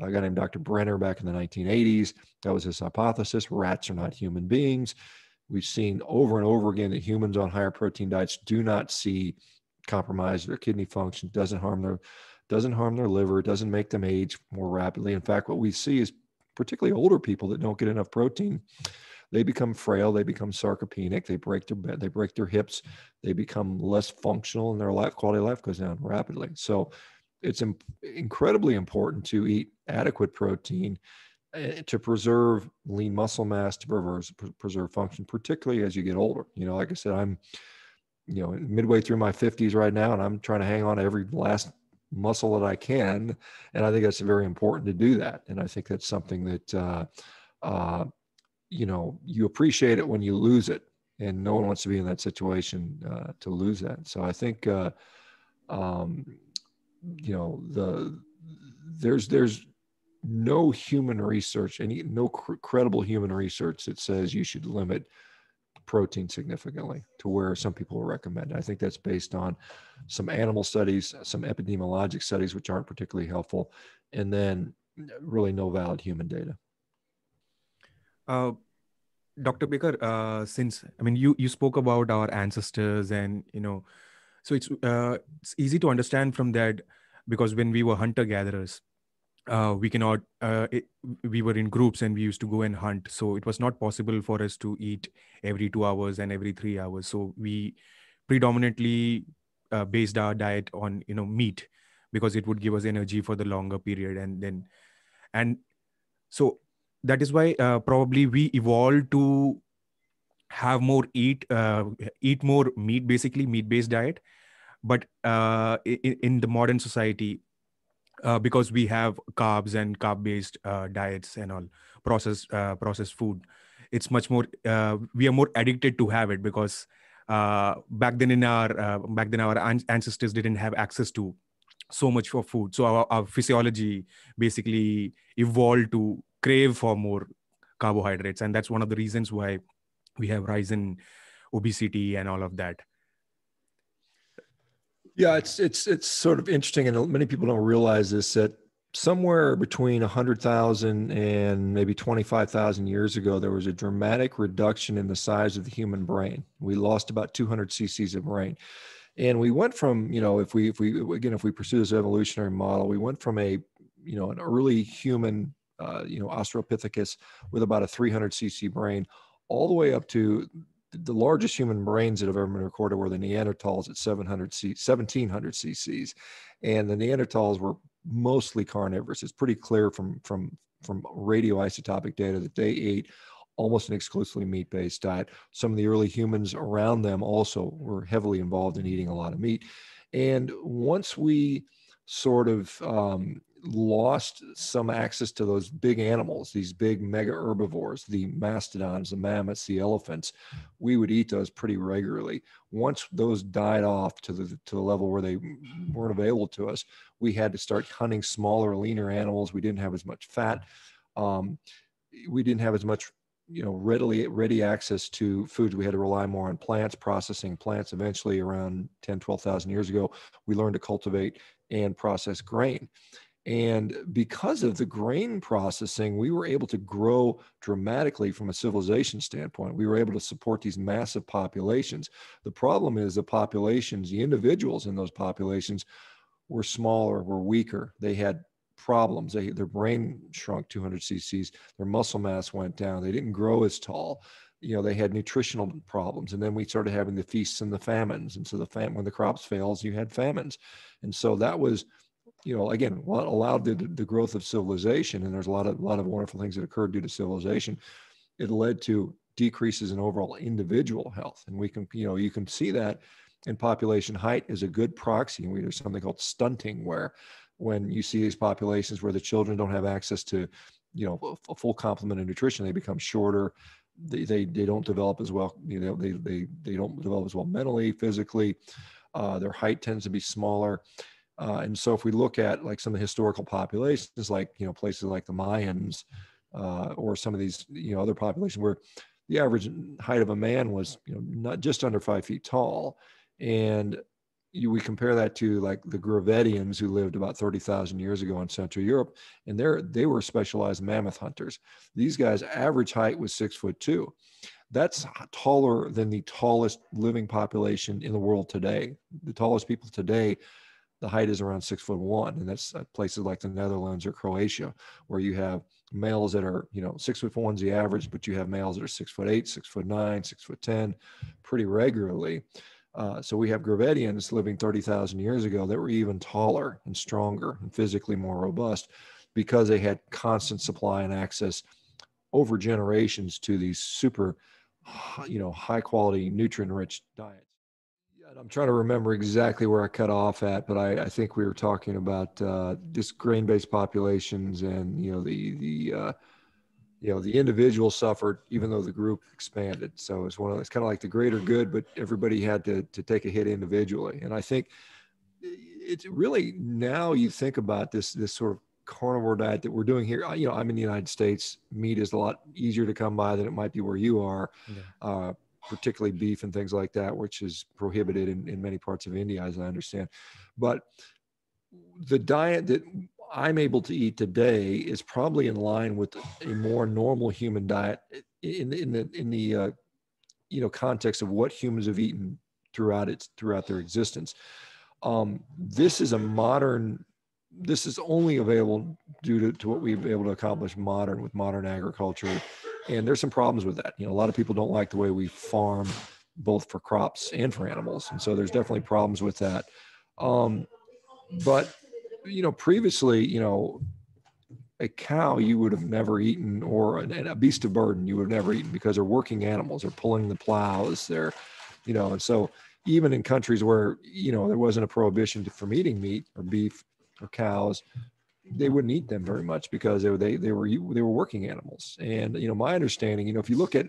a guy named Dr. Brenner back in the 1980s. That was his hypothesis. Rats are not human beings. We've seen over and over again that humans on higher protein diets do not see compromise their kidney function, doesn't harm their doesn't harm their liver, doesn't make them age more rapidly. In fact, what we see is particularly older people that don't get enough protein, they become frail, they become sarcopenic, they break their they break their hips, they become less functional, and their life quality of life goes down rapidly. So it's Im- incredibly important to eat adequate protein uh, to preserve lean muscle mass, to preserve, preserve function, particularly as you get older. You know, like I said, I'm you know midway through my 50s right now, and I'm trying to hang on to every last muscle that I can. And I think that's very important to do that. And I think that's something that, uh, uh, you know, you appreciate it when you lose it. And no one wants to be in that situation uh, to lose that. So I think, uh, um, you know, the there's there's no human research, any no cr- credible human research that says you should limit protein significantly to where some people recommend. I think that's based on some animal studies, some epidemiologic studies, which aren't particularly helpful, and then really no valid human data. Uh, Dr. Baker, uh, since I mean you you spoke about our ancestors and you know, so it's uh, it's easy to understand from that because when we were hunter gatherers, uh, we cannot uh, it, we were in groups and we used to go and hunt. So it was not possible for us to eat every two hours and every three hours. So we predominantly uh, based our diet on you know meat because it would give us energy for the longer period and then and so that is why uh, probably we evolved to have more eat uh, eat more meat basically meat based diet. But uh, in, in the modern society uh, because we have carbs and carb based uh, diets and all processed uh, processed food. It's much more uh, we are more addicted to have it because uh, back then in our uh, back then our an- ancestors didn't have access to so much for food. So our, our physiology basically evolved to crave for more carbohydrates. And that's one of the reasons why we have rise in obesity and all of that yeah, it's it's it's sort of interesting, and many people don't realize this that somewhere between 100,000 and maybe 25,000 years ago, there was a dramatic reduction in the size of the human brain. We lost about 200 cc's of brain. And we went from, you know, if we, if we, again, if we pursue this evolutionary model, we went from a, you know, an early human, uh, you know, Australopithecus with about a 300 cc brain all the way up to the largest human brains that have ever been recorded were the Neanderthals at 700 c 1700 cc's, and the Neanderthals were mostly carnivorous. It's pretty clear from from from radioisotopic data that they ate almost an exclusively meat-based diet. Some of the early humans around them also were heavily involved in eating a lot of meat, and once we sort of um, lost some access to those big animals, these big mega herbivores, the mastodons, the mammoths, the elephants. We would eat those pretty regularly. Once those died off to the to the level where they weren't available to us, we had to start hunting smaller, leaner animals. We didn't have as much fat. Um, we didn't have as much you know readily ready access to foods we had to rely more on plants processing plants eventually around 10 12,000 years ago we learned to cultivate and process grain And because of the grain processing, we were able to grow dramatically from a civilization standpoint. We were able to support these massive populations. The problem is the populations, the individuals in those populations were smaller, were weaker. They had problems. They, their brain shrunk 200 cc's, their muscle mass went down, they didn't grow as tall you know they had nutritional problems and then we started having the feasts and the famines and so the fam- when the crops fails you had famines and so that was you know again what allowed the, the growth of civilization and there's a lot of a lot of wonderful things that occurred due to civilization it led to decreases in overall individual health and we can you know you can see that in population height is a good proxy and we there's something called stunting where when you see these populations where the children don't have access to you know a full complement of nutrition they become shorter they, they, they don't develop as well. You know, they, they, they don't develop as well mentally, physically. Uh, their height tends to be smaller. Uh, and so if we look at like some of the historical populations, like, you know, places like the Mayans uh, or some of these, you know, other populations where the average height of a man was, you know, not just under five feet tall. And you, we compare that to like the Gravettians who lived about 30,000 years ago in Central Europe, and they're, they were specialized mammoth hunters. These guys' average height was six foot two. That's taller than the tallest living population in the world today. The tallest people today, the height is around six foot one, and that's places like the Netherlands or Croatia, where you have males that are, you know, six foot one's the average, but you have males that are six foot eight, six foot nine, six foot ten, pretty regularly. Uh, so we have Gravettians living 30,000 years ago that were even taller and stronger and physically more robust because they had constant supply and access over generations to these super, you know, high quality, nutrient rich diets. I'm trying to remember exactly where I cut off at, but I, I think we were talking about uh, just grain based populations and, you know, the, the, uh, you know the individual suffered even though the group expanded. So it's one of it's kind of like the greater good but everybody had to to take a hit individually. And i think it's really now you think about this this sort of carnivore diet that we're doing here you know i'm in the united states. Meat is a lot easier to come by than it might be where you are. Yeah. uh, particularly beef and things like that which is prohibited in, in many parts of india as i understand but the diet that I'm able to eat today is probably in line with a more normal human diet in in the in the uh, you know context of what humans have eaten throughout its throughout their existence. Um, this is a modern. This is only available due to, to what we've been able to accomplish modern with modern agriculture, and there's some problems with that. You know, a lot of people don't like the way we farm, both for crops and for animals, and so there's definitely problems with that. Um, but you know, previously, you know, a cow you would have never eaten, or a beast of burden you would have never eaten because they're working animals. They're pulling the plows. They're, you know, and so even in countries where you know there wasn't a prohibition from eating meat or beef or cows, they wouldn't eat them very much because they were they, they were they were working animals. And you know, my understanding, you know, if you look at,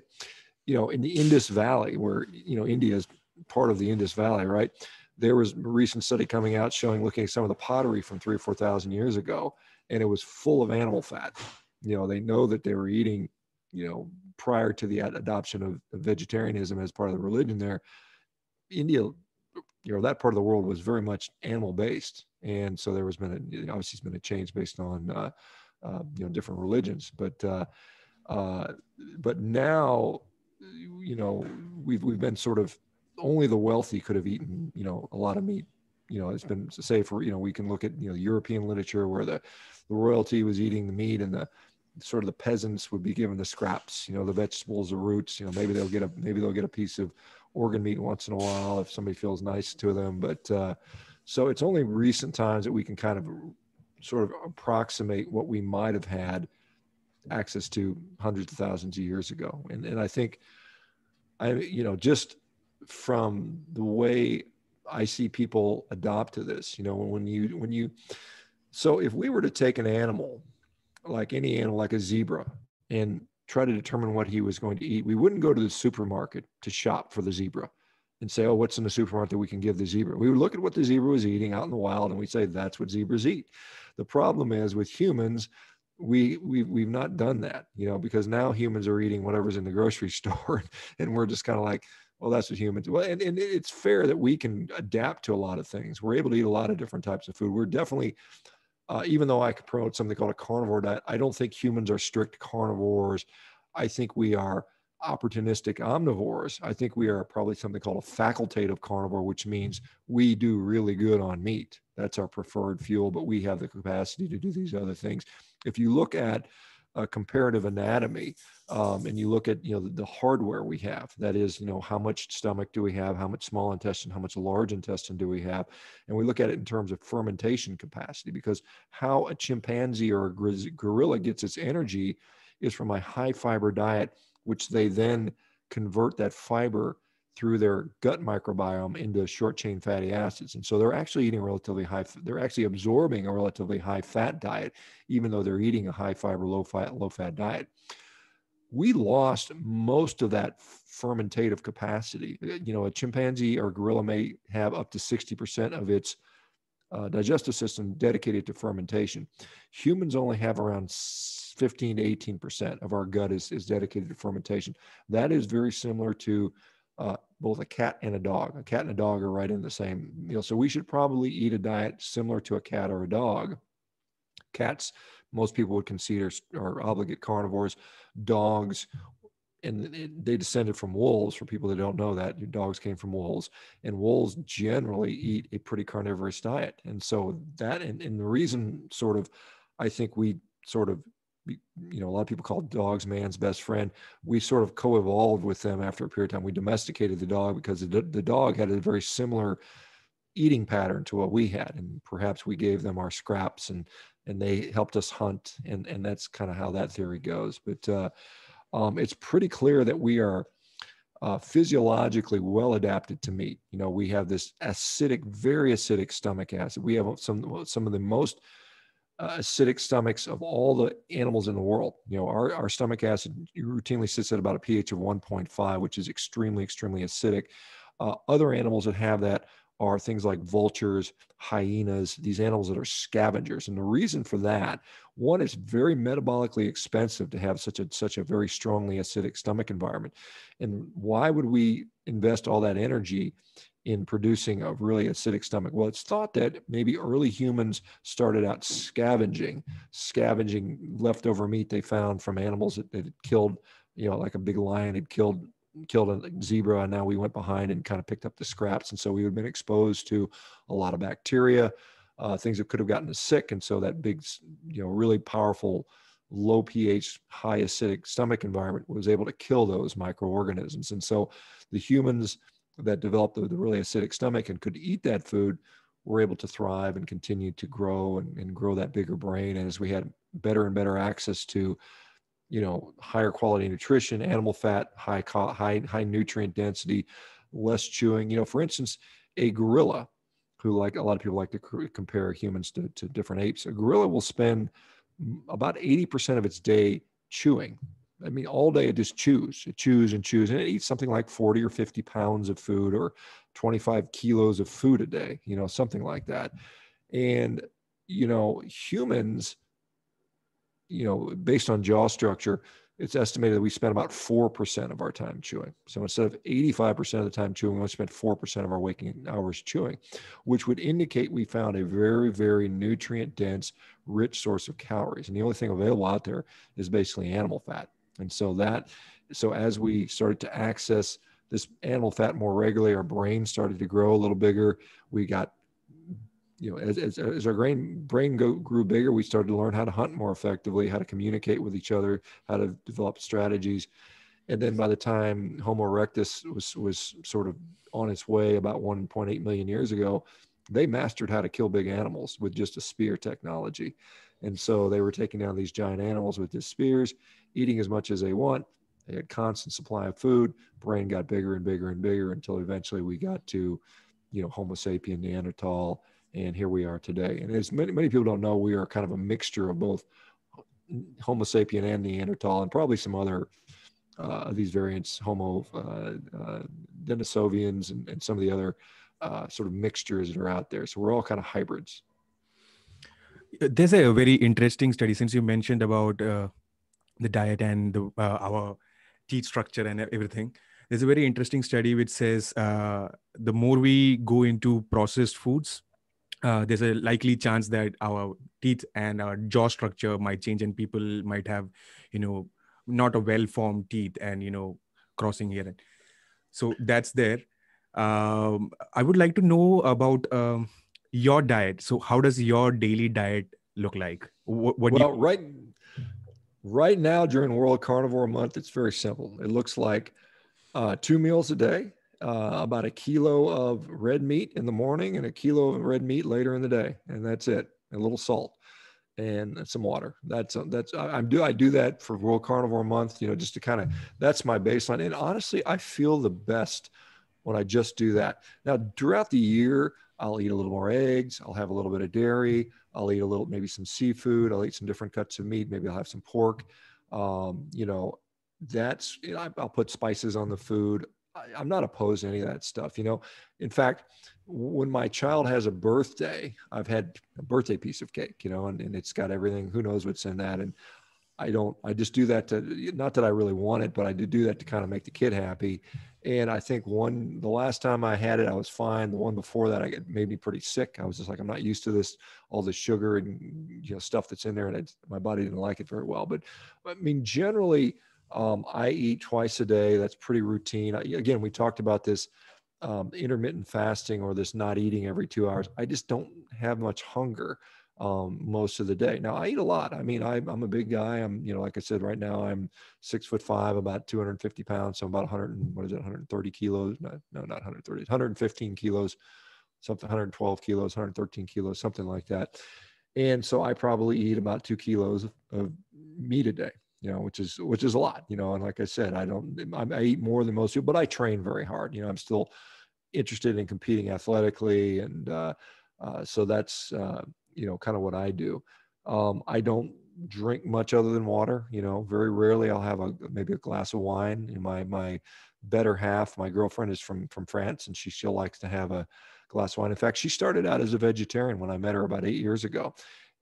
you know, in the Indus Valley, where you know India is part of the Indus Valley, right? there was a recent study coming out showing looking at some of the pottery from three or four thousand years ago and it was full of animal fat you know they know that they were eating you know prior to the adoption of, vegetarianism as part of the religion there india you know that part of the world was very much animal based and so there was been a, obviously it's been a change based on uh, uh, you know different religions but uh, uh but now you know we've we've been sort of only the wealthy could have eaten, you know, a lot of meat. You know, it's been say for you know we can look at you know European literature where the the royalty was eating the meat and the sort of the peasants would be given the scraps, you know, the vegetables, the roots. You know, maybe they'll get a maybe they'll get a piece of organ meat once in a while if somebody feels nice to them. But uh, so it's only recent times that we can kind of sort of approximate what we might have had access to hundreds of thousands of years ago. And and I think I you know just from the way I see people adopt to this. You know, when you when you so if we were to take an animal, like any animal, like a zebra, and try to determine what he was going to eat, we wouldn't go to the supermarket to shop for the zebra and say, oh, what's in the supermarket that we can give the zebra? We would look at what the zebra was eating out in the wild and we say, that's what zebras eat. The problem is with humans, we we we've not done that, you know, because now humans are eating whatever's in the grocery store, and we're just kind of like, well, that's what humans do. Well, and, and it's fair that we can adapt to a lot of things. We're able to eat a lot of different types of food. We're definitely uh, even though I could promote something called a carnivore diet, I don't think humans are strict carnivores. I think we are opportunistic omnivores. I think we are probably something called a facultative carnivore, which means we do really good on meat. That's our preferred fuel, but we have the capacity to do these other things. If you look at a comparative anatomy um, and you look at you know the, the, hardware we have that is you know how much stomach do we have how much small intestine how much large intestine do we have and we look at it in terms of fermentation capacity because how a chimpanzee or a gorilla gets its energy is from a high fiber diet which they then convert that fiber through their gut microbiome into short chain fatty acids. And so they're actually eating relatively high, they're actually absorbing a relatively high fat diet, even though they're eating a high fiber, low fat, low fat diet. We lost most of that fermentative capacity. Uh, you know, a chimpanzee or gorilla may have up to 60% of its uh, digestive system dedicated to fermentation. Humans only have around 15 to 18% of our gut is, is dedicated to fermentation. That is very similar to uh, both a cat and a dog. A cat and a dog are right in the same meal. So we should probably eat a diet similar to a cat or a dog. Cats, most people would consider are obligate carnivores. Dogs, and they descended from wolves. For people that don't know that, dogs came from wolves, and wolves generally eat a pretty carnivorous diet. And so that, and, and the reason, sort of, I think we sort of you know, a lot of people call dogs man's best friend. We sort of co-evolved with them after a period of time. We domesticated the dog because the, the dog had a very similar eating pattern to what we had, and perhaps we gave them our scraps and and they helped us hunt, and and that's kind of how that theory goes. But uh, um, it's pretty clear that we are. Uh, physiologically well adapted to meat. You know, we have this acidic, very acidic stomach acid. We have some some of the most uh, acidic stomachs of all the animals in the world. You know, our, our stomach acid routinely sits at about a pH of 1.5, which is extremely, extremely acidic. Uh, other animals that have that are things like vultures, hyenas, these animals that are scavengers. And the reason for that, one, it's very metabolically expensive to have such a such a very strongly acidic stomach environment. And why would we invest all that energy in producing a really acidic stomach? Well, it's thought that maybe early humans started out scavenging, scavenging leftover meat they found from animals that, had killed, you know, like a big lion had killed killed a zebra and now we went behind and kind of picked up the scraps. And so we had been exposed to a lot of bacteria uh, things that could have gotten us sick. And so that big you know really powerful low ph high acidic stomach environment was able to kill those microorganisms. And so the humans that developed the, the, really acidic stomach and could eat that food were able to thrive and continue to grow and, and grow that bigger brain. And as we had better and better access to, you know, higher quality nutrition, animal fat, high high high nutrient density, less chewing. You know, for instance, a gorilla, who like a lot of people like to compare humans to, to different apes, a gorilla will spend about 80% of its day chewing I mean, all day it just chews, it chews and chews, and it eats something like 40 or 50 pounds of food or 25 kilos of food a day, you know, something like that. And, you know, humans, you know, based on jaw structure, it's estimated that we spend about 4% of our time chewing. So instead of 85% of the time chewing, we only spend 4% of our waking hours chewing, which would indicate we found a very, very nutrient dense, rich source of calories. And the only thing available out there is basically animal fat. And so that, so as we started to access this animal fat more regularly, our brain started to grow a little bigger. We got, you know, as, as, as our brain, brain go, grew bigger, we started to learn how to hunt more effectively, how to communicate with each other, how to develop strategies. And then by the time Homo erectus was, was sort of on its way about 1.8 million years ago, they mastered how to kill big animals with just a spear technology. And so they were taking down these giant animals with these spears, eating as much as they want. They had constant supply of food. Brain got bigger and bigger and bigger until eventually we got to, you know, Homo sapien, Neanderthal, and here we are today. And as many many people don't know, we are kind of a mixture of both Homo sapien and Neanderthal, and probably some other uh, these variants, Homo uh, uh, Denisovians, and, and some of the other uh, sort of mixtures that are out there. So we're all kind of hybrids. There's a very interesting study since you mentioned about uh, the diet and the, uh, our teeth structure and everything. There's a very interesting study which says uh, the more we go into processed foods, uh, there's a likely chance that our teeth and our jaw structure might change and people might have you know not a well formed teeth and you know crossing here And so that's there. Um, i would like to know about um, your diet. So how does your daily diet look like? What, what well you- right right now during world carnivore month it's very simple it looks like uh, two meals a day uh, about a kilo of red meat in the morning and a kilo of red meat later in the day, and that's it. A little salt and some water. That's that's I, I do I do that for World Carnivore Month. You know, just to kind of that's my baseline. And honestly, I feel the best when I just do that. Now, throughout the year, I'll eat a little more eggs. I'll have a little bit of dairy. I'll eat a little, maybe some seafood. I'll eat some different cuts of meat. Maybe I'll have some pork. Um, you know, that's you know, I'll put spices on the food. I, I'm not opposed to any of that stuff. You know, in fact, when my child has a birthday, I've had a birthday piece of cake, you know, and, and it's got everything, who knows what's in that. And I don't, I just do that to, not that I really want it, but I do do that to kind of make the kid happy. And I think one, the last time I had it, I was fine. The one before that, I made me pretty sick. I was just like, I'm not used to this, all the sugar and, you know, stuff that's in there. And my body didn't like it very well. But I mean, generally, um, I eat twice a day. That's pretty routine. I, again, we talked about this um, intermittent fasting or this not eating every two hours. I just don't have much hunger um, most of the day. Now I eat a lot. I mean, I, am a big guy. I'm, you know, like I said, right now I'm six foot five, about 250 pounds. So I'm about 100 and what is it, 130 kilos? No, no, not 130, 115 kilos, something 112 kilos, 113 kilos, something like that. And so I probably eat about two kilos of, of meat a day you know, which is which is a lot, you know. And like I said, I don't I, eat more than most people, but I train very hard. You know, I'm still interested in competing athletically, and uh, uh, so that's uh, you know kind of what I do. Um, I don't drink much other than water. You know, very rarely I'll have a maybe a glass of wine. Know, my my better half, my girlfriend is from from France, and she still likes to have a glass of wine. In fact, she started out as a vegetarian when I met her about eight years ago.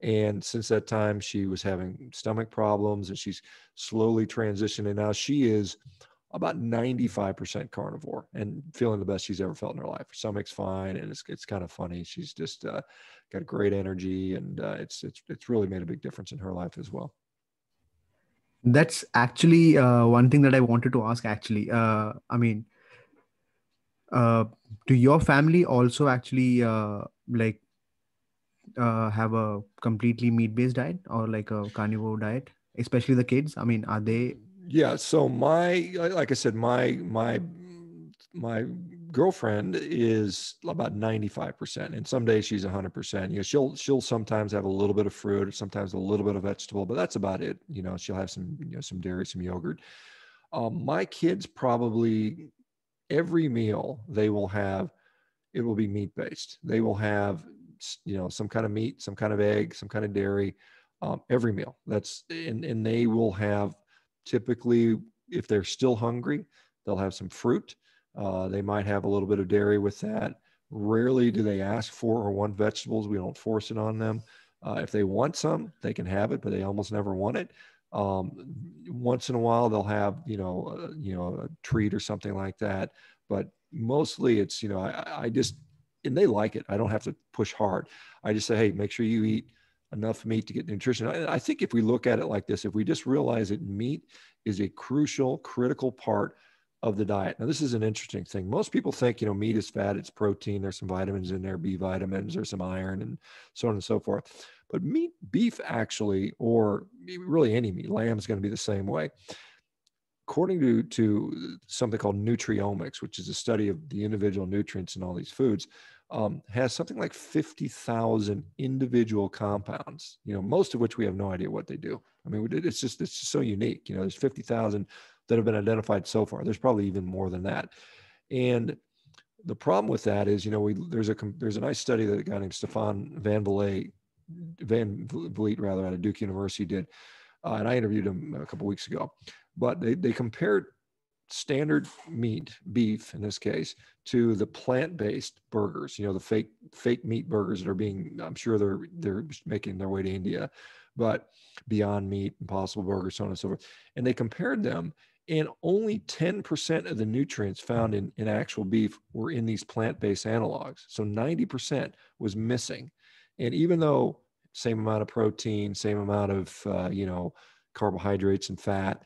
And since that time, she was having stomach problems and she's slowly transitioning. Now she is about 95% carnivore and feeling the best she's ever felt in her life. Her stomach's fine. And it's, it's kind of funny. She's just uh, got great energy and uh, it's, it's, it's really made a big difference in her life as well. That's actually uh, one thing that I wanted to ask actually. Uh, I mean, uh, do your family also actually uh, like have a completely meat based diet or like a carnivore diet especially the kids i mean are they yeah so my like i said my my my girlfriend is about 95% and some days she's 100% you know she'll she'll sometimes have a little bit of fruit or sometimes a little bit of vegetable but that's about it you know she'll have some you know some dairy some yogurt. Um, my kids probably every meal they will have it will be meat based they will have you know some kind of meat some kind of egg some kind of dairy um, every meal. That's and, and they will have typically if they're still hungry they'll have some fruit. Uh, they might have a little bit of dairy with that. Rarely do they ask for or want vegetables. We don't force it on them. Uh, if they want some they can have it but they almost never want it. Um, once in a while they'll have you know uh, you know a treat or something like that. But mostly it's you know I, I just and they like it. I don't have to push hard. I just say, hey, make sure you eat enough meat to get nutrition. I, I think if we look at it like this, if we just realize that meat is a crucial, critical part of the diet. Now, this is an interesting thing. Most people think, you know, meat is fat, it's protein, there's some vitamins in there, B vitamins, there's some iron, and so on and so forth. But meat, beef actually, or really any meat, lamb is going to be the same way. According to, to something called nutriomics, which is a study of the individual nutrients in all these foods, um, has something like 50,000 individual compounds, you know, most of which we have no idea what they do. I mean, it's just, it's just so unique. You know, there's 50,000 that have been identified so far. There's probably even more than that. And the problem with that is, you know, we, there's a, there's a nice study that a guy named Stephan Van Vliet, Van Vliet rather out of Duke University did. Uh, and I interviewed him a couple weeks ago, but they, they compared standard meat, beef in this case, to the plant-based burgers. You know, the fake fake meat burgers that are being. I'm sure they're they're making their way to India, but Beyond Meat, Impossible Burger, so on and so forth. And they compared them, and only 10% of the nutrients found in, in actual beef were in these plant-based analogs so 90% was missing and even though same amount of protein same amount of uh, you know carbohydrates and fat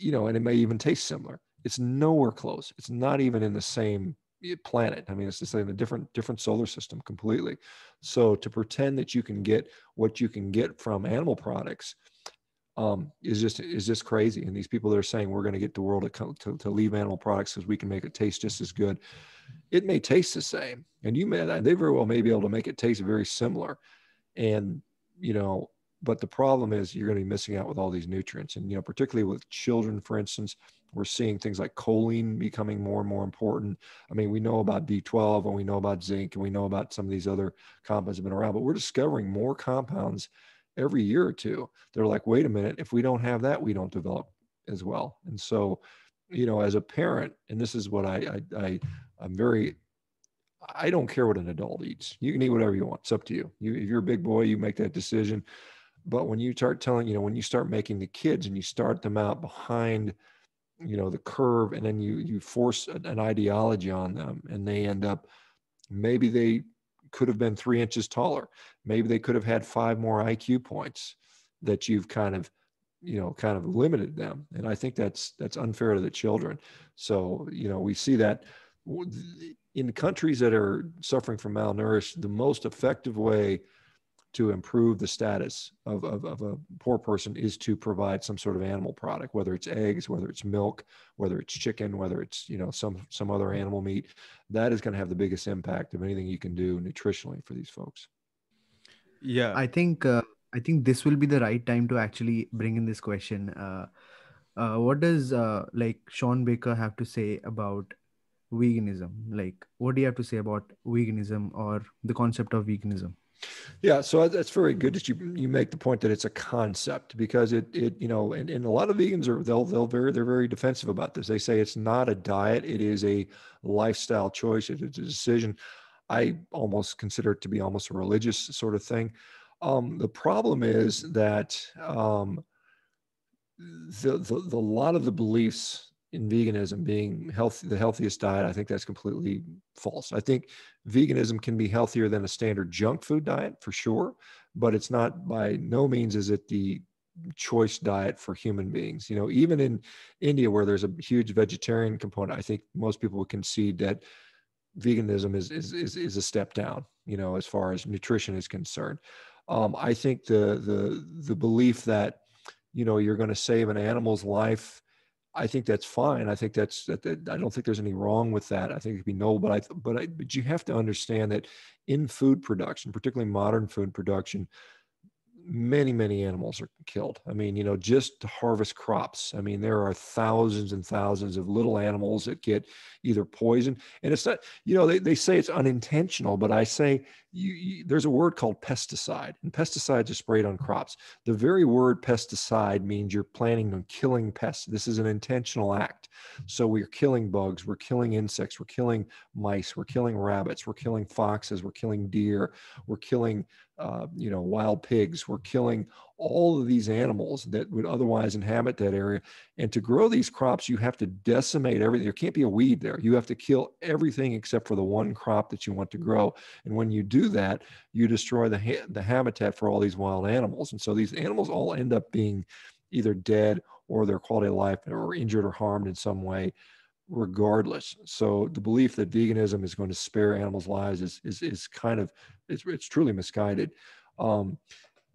you know and it may even taste similar. It's nowhere close. It's not even in the same eh, planet. I mean it's just in a different different solar system completely. So to pretend that you can get what you can get from animal products um, is just is just crazy. And these people that are saying we're going to get the world to, to, to leave animal products because we can make it taste just as good, it may taste the same, and you may they very well may be able to make it taste very similar, and you know. But the problem is you're going to be missing out with all these nutrients, and you know, particularly with children, for instance, we're seeing things like choline becoming more and more important. I mean, we know about B12 and we know about zinc and we know about some of these other compounds that have been around, but we're discovering more compounds every year or two. They're like, wait a minute, if we don't have that, we don't develop as well. And so, you know, as a parent, and this is what I, I, I I'm very, I don't care what an adult eats. You can eat whatever you want. It's up to you. You, if you're a big boy, you make that decision. But when you start telling, you know, when you start making the kids and you start them out behind, you know, the curve, and then you you force an ideology on them, and they end up, maybe they could have been three inches taller. Maybe they could have had five more IQ points that you've kind of, you know, kind of limited them. And I think that's that's unfair to the children. So, you know, we see that in countries that are suffering from malnourished, the most effective way to improve the status of, of, of, a poor person is to provide some sort of animal product, whether it's eggs, whether it's milk, whether it's chicken, whether it's you know some some other animal meat. That is going to have the biggest impact of anything you can do nutritionally for these folks. Yeah, I think uh, I think this will be the right time to actually bring in this question. Uh, uh, what does uh, like Shawn Baker have to say about veganism? Like, what do you have to say about veganism or the concept of veganism? Yeah, so that's very good that you you make the point that it's a concept because it it you know and, and a lot of vegans are they'll they'll very they're very defensive about this. They say it's not a diet, it is a lifestyle choice, it's a decision. I almost consider it to be almost a religious sort of thing. Um, the problem is that um, the, the the lot of the beliefs in veganism being healthy, the healthiest diet, I think that's completely false. I think veganism can be healthier than a standard junk food diet for sure, but it's not by no means is it the choice diet for human beings. You know, even in India where there's a huge vegetarian component, I think most people would concede that veganism is is is, is a step down. You know, as far as nutrition is concerned. Um, I think the the the belief that you know you're going to save an animal's life I think that's fine. I think that's that, that, I don't think there's any wrong with that. I think it'd be noble, but I but I, but you have to understand that in food production, particularly modern food production, many many animals are killed. I mean you know just to harvest crops. I mean there are thousands and thousands of little animals that get either poisoned. And it's not you know they, they say it's unintentional but i say you, you, there's a word called pesticide and pesticides are sprayed on crops. The very word pesticide means you're planning on killing pests. This is an intentional act. So we're killing bugs we're killing insects we're killing mice we're killing rabbits we're killing foxes we're killing deer we're killing uh, you know, wild pigs. We're killing all of these animals that would otherwise inhabit that area. And to grow these crops, you have to decimate everything. There can't be a weed there. You have to kill everything except for the one crop that you want to grow. And when you do that, you destroy the, ha- the habitat for all these wild animals. And so these animals all end up being either dead or their quality of life or injured or harmed in some way regardless. So the belief that veganism is going to spare animals' lives is is, is kind of it's, it's truly misguided. Um,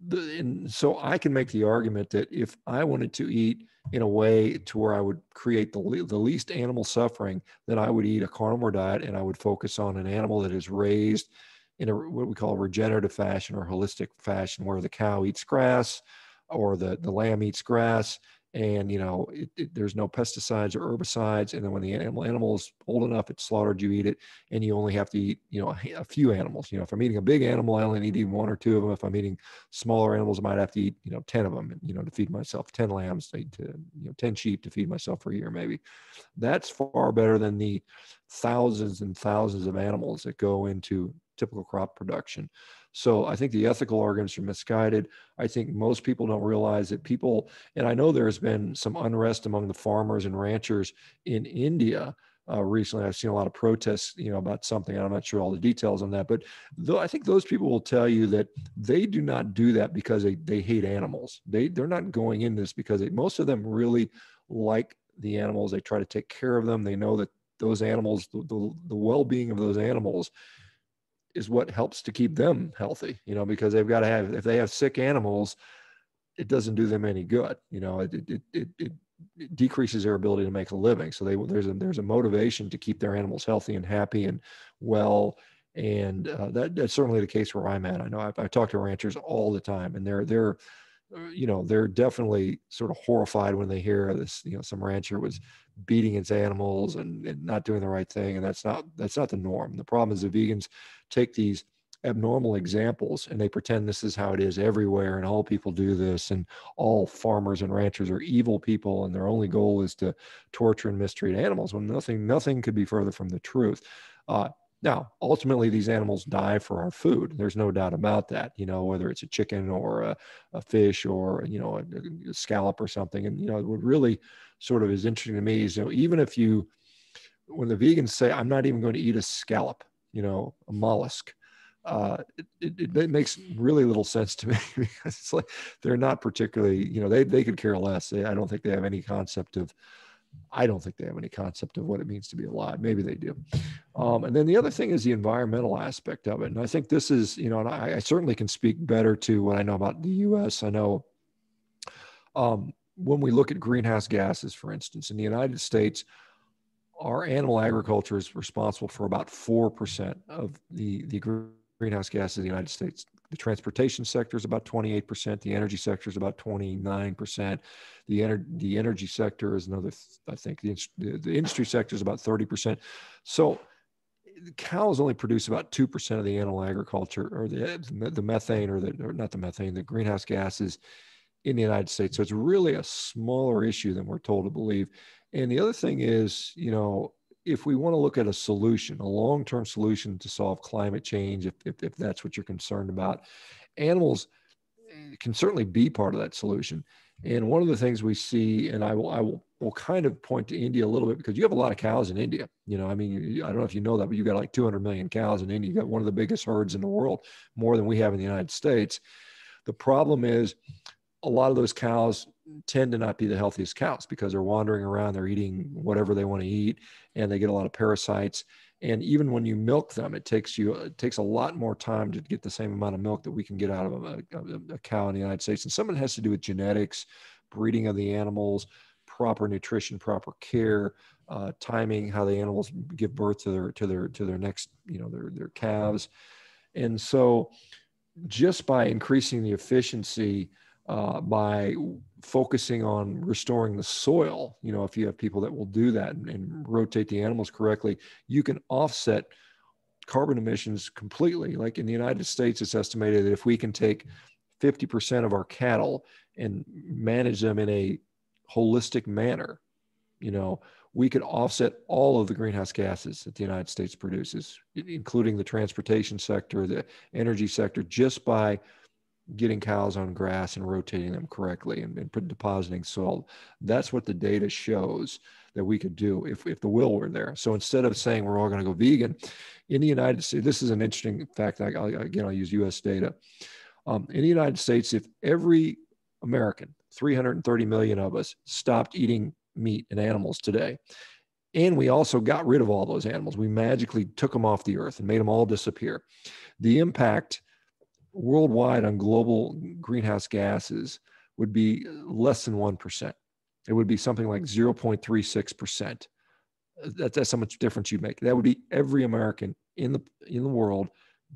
the, and so I can make the argument that if I wanted to eat in a way to where I would create the, the least animal suffering, then I would eat a carnivore diet and I would focus on an animal that is raised in a what we call regenerative fashion or holistic fashion, where the cow eats grass or the, the lamb eats grass and you know it, it, there's no pesticides or herbicides and then when the animal animal is old enough it's slaughtered you eat it and you only have to eat you know a, a, few animals. You know if i'm eating a big animal i only need one or two of them if i'm eating smaller animals i might have to eat you know 10 of them you know to feed myself 10 lambs to, to you know 10 sheep to feed myself for a year maybe. That's far better than the thousands and thousands of animals that go into typical crop production. So I think the ethical arguments are misguided. I think most people don't realize that people, and I know there's been some unrest among the farmers and ranchers in India uh, recently. I've seen a lot of protests, you know, about something. I'm not sure all the details on that, but though I think those people will tell you that they do not do that because they, they hate animals. They they're not going in this because they, most of them really like the animals. They try to take care of them. They know that those animals, the, the, the well-being of those animals is what helps to keep them healthy, you know, because they've got to have, if they have sick animals, it doesn't do them any good. You know, it, it, it, it, decreases their ability to make a living. So they, there's a, there's a motivation to keep their animals healthy and happy and well. And uh, that, that's certainly the case where I'm at. I know I've, I talk to ranchers all the time and they're, they're, you know, they're definitely sort of horrified when they hear this, you know, some rancher was beating its animals and, and not doing the right thing. And that's not, that's not the norm. The problem is the vegans take these abnormal examples and they pretend this is how it is everywhere and all people do this and all farmers and ranchers are evil people and their only goal is to torture and mistreat animals when nothing nothing could be further from the truth uh, now, ultimately, these animals die for our food. There's no doubt about that. You know, whether it's a chicken or a, a fish or you know a, a, scallop or something. And you know, what really sort of is interesting to me is you know even if you, when the vegans say I'm not even going to eat a scallop, you know, a mollusk, uh, it, it, it, makes really little sense to me because it's like they're not particularly, you know, they they could care less. I don't think they have any concept of I don't think they have any concept of what it means to be alive. Maybe they do. Um, and then the other thing is the environmental aspect of it. And I think this is, you know, and I, I certainly can speak better to what I know about the US. I know um, when we look at greenhouse gases, for instance, in the United States, our animal agriculture is responsible for about 4% of the, the greenhouse gases in the United States the transportation sector is about 28%. The energy sector is about 29%. The, ener- the energy sector is another, I think the, the, industry sector is about 30%. So cows only produce about 2% of the animal agriculture or the, the methane or the, or not the methane, the greenhouse gases in the United States. So it's really a smaller issue than we're told to believe. And the other thing is, you know, if we want to look at a solution, a long term solution to solve climate change, if, if, if, that's what you're concerned about, animals eh, can certainly be part of that solution. And one of the things we see, and I will, I will, will kind of point to India a little bit because you have a lot of cows in India. You know, I mean, I don't know if you know that, but you've got like 200 million cows in India. You've got one of the biggest herds in the world, more than we have in the United States. The problem is a lot of those cows tend to not be the healthiest cows because they're wandering around, they're eating whatever they want to eat, and they get a lot of parasites. And even when you milk them, it takes you it takes a lot more time to get the same amount of milk that we can get out of a, a, a cow in the United States. And some of it has to do with genetics, breeding of the animals, proper nutrition, proper care, uh, timing, how the animals give birth to their to their to their next you know their their calves, and so just by increasing the efficiency uh, by focusing on restoring the soil. You know, if you have people that will do that and, and rotate the animals correctly, you can offset carbon emissions completely. Like in the United States, it's estimated that if we can take 50% of our cattle and manage them in a holistic manner, you know, we could offset all of the greenhouse gases that the United States produces, including the transportation sector, the energy sector, just by getting cows on grass and rotating them correctly and, and depositing salt. That's what the data shows that we could do if, if the will were there. So instead of saying we're all going to go vegan, in the United States, this is an interesting fact. I, I, again, I'll use US data. Um, in the United States, if every American, 330 million of us, stopped eating meat and animals today, and we also got rid of all those animals, we magically took them off the earth and made them all disappear. The impact worldwide on global greenhouse gases would be less than 1%. It would be something like 0.36%. That, that's how much difference you'd make. That would be every American in the in the world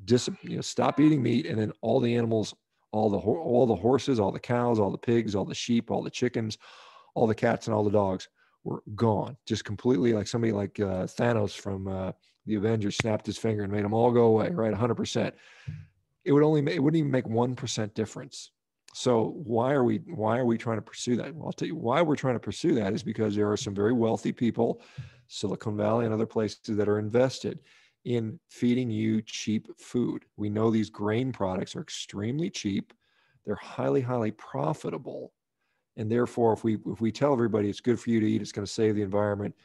dis, you know, stop eating meat, and then all the animals, all the all the horses, all the cows, all the pigs, all the sheep, all the chickens, all the cats, and all the dogs were gone, just completely like somebody like uh, Thanos from uh, the Avengers snapped his finger and made them all go away, right? 100% it would only it wouldn't even make one percent difference. So why are we why are we trying to pursue that? Well, I'll tell you why we're trying to pursue that is because there are some very wealthy people, Silicon Valley and other places that are invested in feeding you cheap food. We know these grain products are extremely cheap. They're highly, highly profitable. And therefore, if we if we tell everybody it's good for you to eat, it's going to save the environment,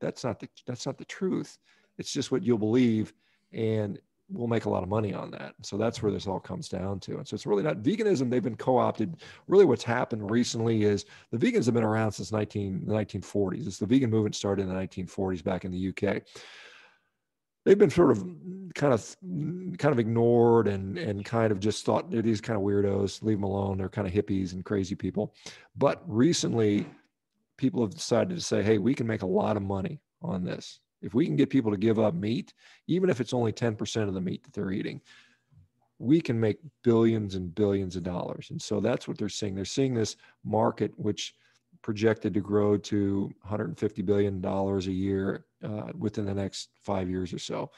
that's not the that's not the truth. It's just what you'll believe. And we'll make a lot of money on that. So that's where this all comes down to. And so it's really not veganism. They've been co-opted. Really what's happened recently is the vegans have been around since 19, the 1940s. It's the vegan movement started in the 1940s back in the UK they've been sort of kind of kind of ignored and and kind of just thought they're these kind of weirdos leave them alone they're kind of hippies and crazy people but recently people have decided to say hey we can make a lot of money on this if we can get people to give up meat even if it's only 10% of the meat that they're eating we can make billions and billions of dollars and so that's what they're seeing they're seeing this market which projected to grow to 150 billion dollars a year uh, within the next five years or so.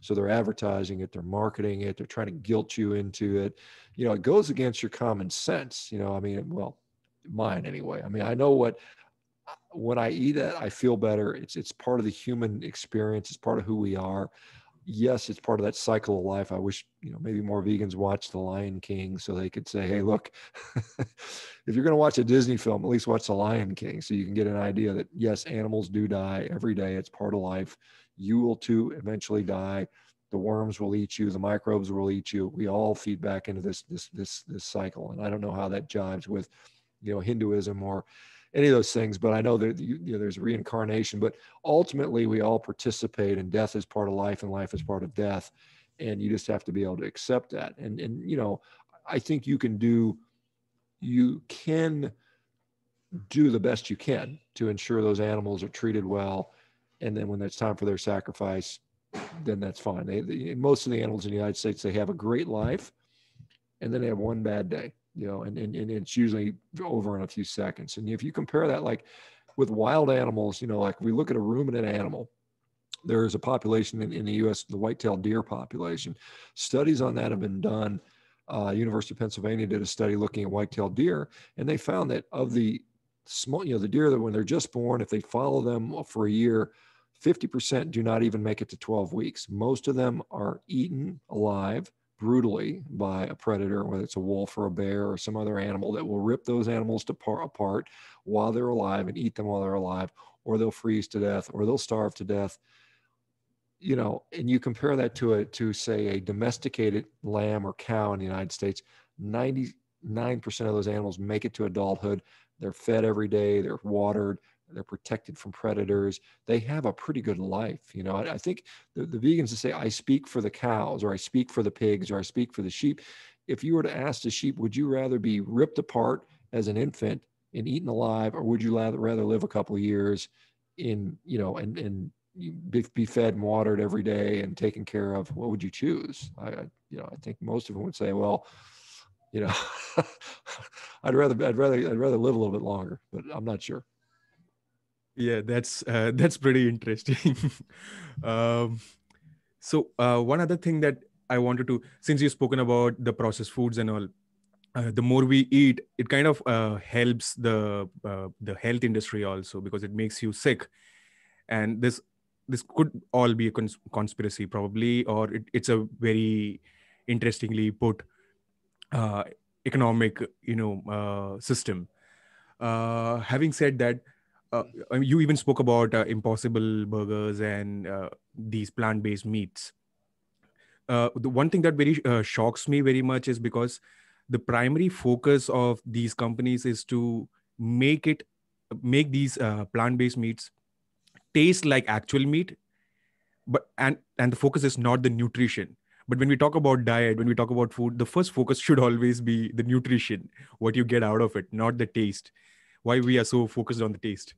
So they're advertising it, they're marketing it, they're trying to guilt you into it. You know, it goes against your common sense. You know, I mean, well, mine anyway. I mean, I know what when I eat it, I feel better. It's it's part of the human experience. It's part of who we are yes, it's part of that cycle of life. I wish, you know, maybe more vegans watch The Lion King so they could say, hey, look, if you're going to watch a Disney film, at least watch The Lion King so you can get an idea that, yes, animals do die every day. It's part of life. You will too eventually die. The worms will eat you. The microbes will eat you. We all feed back into this, this, this, this cycle. And I don't know how that jives with, you know, Hinduism or, any of those things. But I know that you, you know, there's reincarnation. But ultimately, we all participate, and death is part of life, and life is part of death. And you just have to be able to accept that. And and you know, I think you can do, you can do the best you can to ensure those animals are treated well. And then when it's time for their sacrifice, then that's fine. They, they, most of the animals in the United States, they have a great life, and then they have one bad day you know, and, and, and it's usually over in a few seconds. And if you compare that like with wild animals, you know, like we look at a ruminant animal, there is a population in, in the US, the white-tailed deer population. Studies on that have been done. Uh, University of Pennsylvania did a study looking at white-tailed deer, and they found that of the small, you know, the deer that when they're just born, if they follow them for a year, 50% do not even make it to 12 weeks. Most of them are eaten alive brutally by a predator, whether it's a wolf or a bear or some other animal that will rip those animals to par- apart while they're alive and eat them while they're alive, or they'll freeze to death, or they'll starve to death. You know, and you compare that to a to say a domesticated lamb or cow in the United States, 99% of those animals make it to adulthood. They're fed every day, they're watered, they're protected from predators. They have a pretty good life you know? I, I think the, the vegans that say i speak for the cows or i speak for the pigs or i speak for the sheep if you were to ask the sheep would you rather be ripped apart as an infant and eaten alive or would you rather, live a couple of years in you know and and be, be fed and watered every day and taken care of? What would you choose? I, I you know i think most of them would say well you know i'd rather i'd rather i'd rather live a little bit longer but i'm not sure yeah that's uh, that's pretty interesting. Um, so uh, one other thing that i wanted to since you've spoken about the processed foods and all uh, the more we eat it kind of uh, helps the uh, the health industry also because it makes you sick. And this this could all be a cons- conspiracy probably or it, it's a very interestingly put uh, economic you know system. Having said that uh, you even spoke about uh, impossible burgers and uh, these plant-based meats. Uh, the one thing that very uh, shocks me very much is because the primary focus of these companies is to make it make these uh, plant-based meats taste like actual meat but and and the focus is not the nutrition. But when we talk about diet when we talk about food the first focus should always be the nutrition what you get out of it not the taste why we are so focused on the taste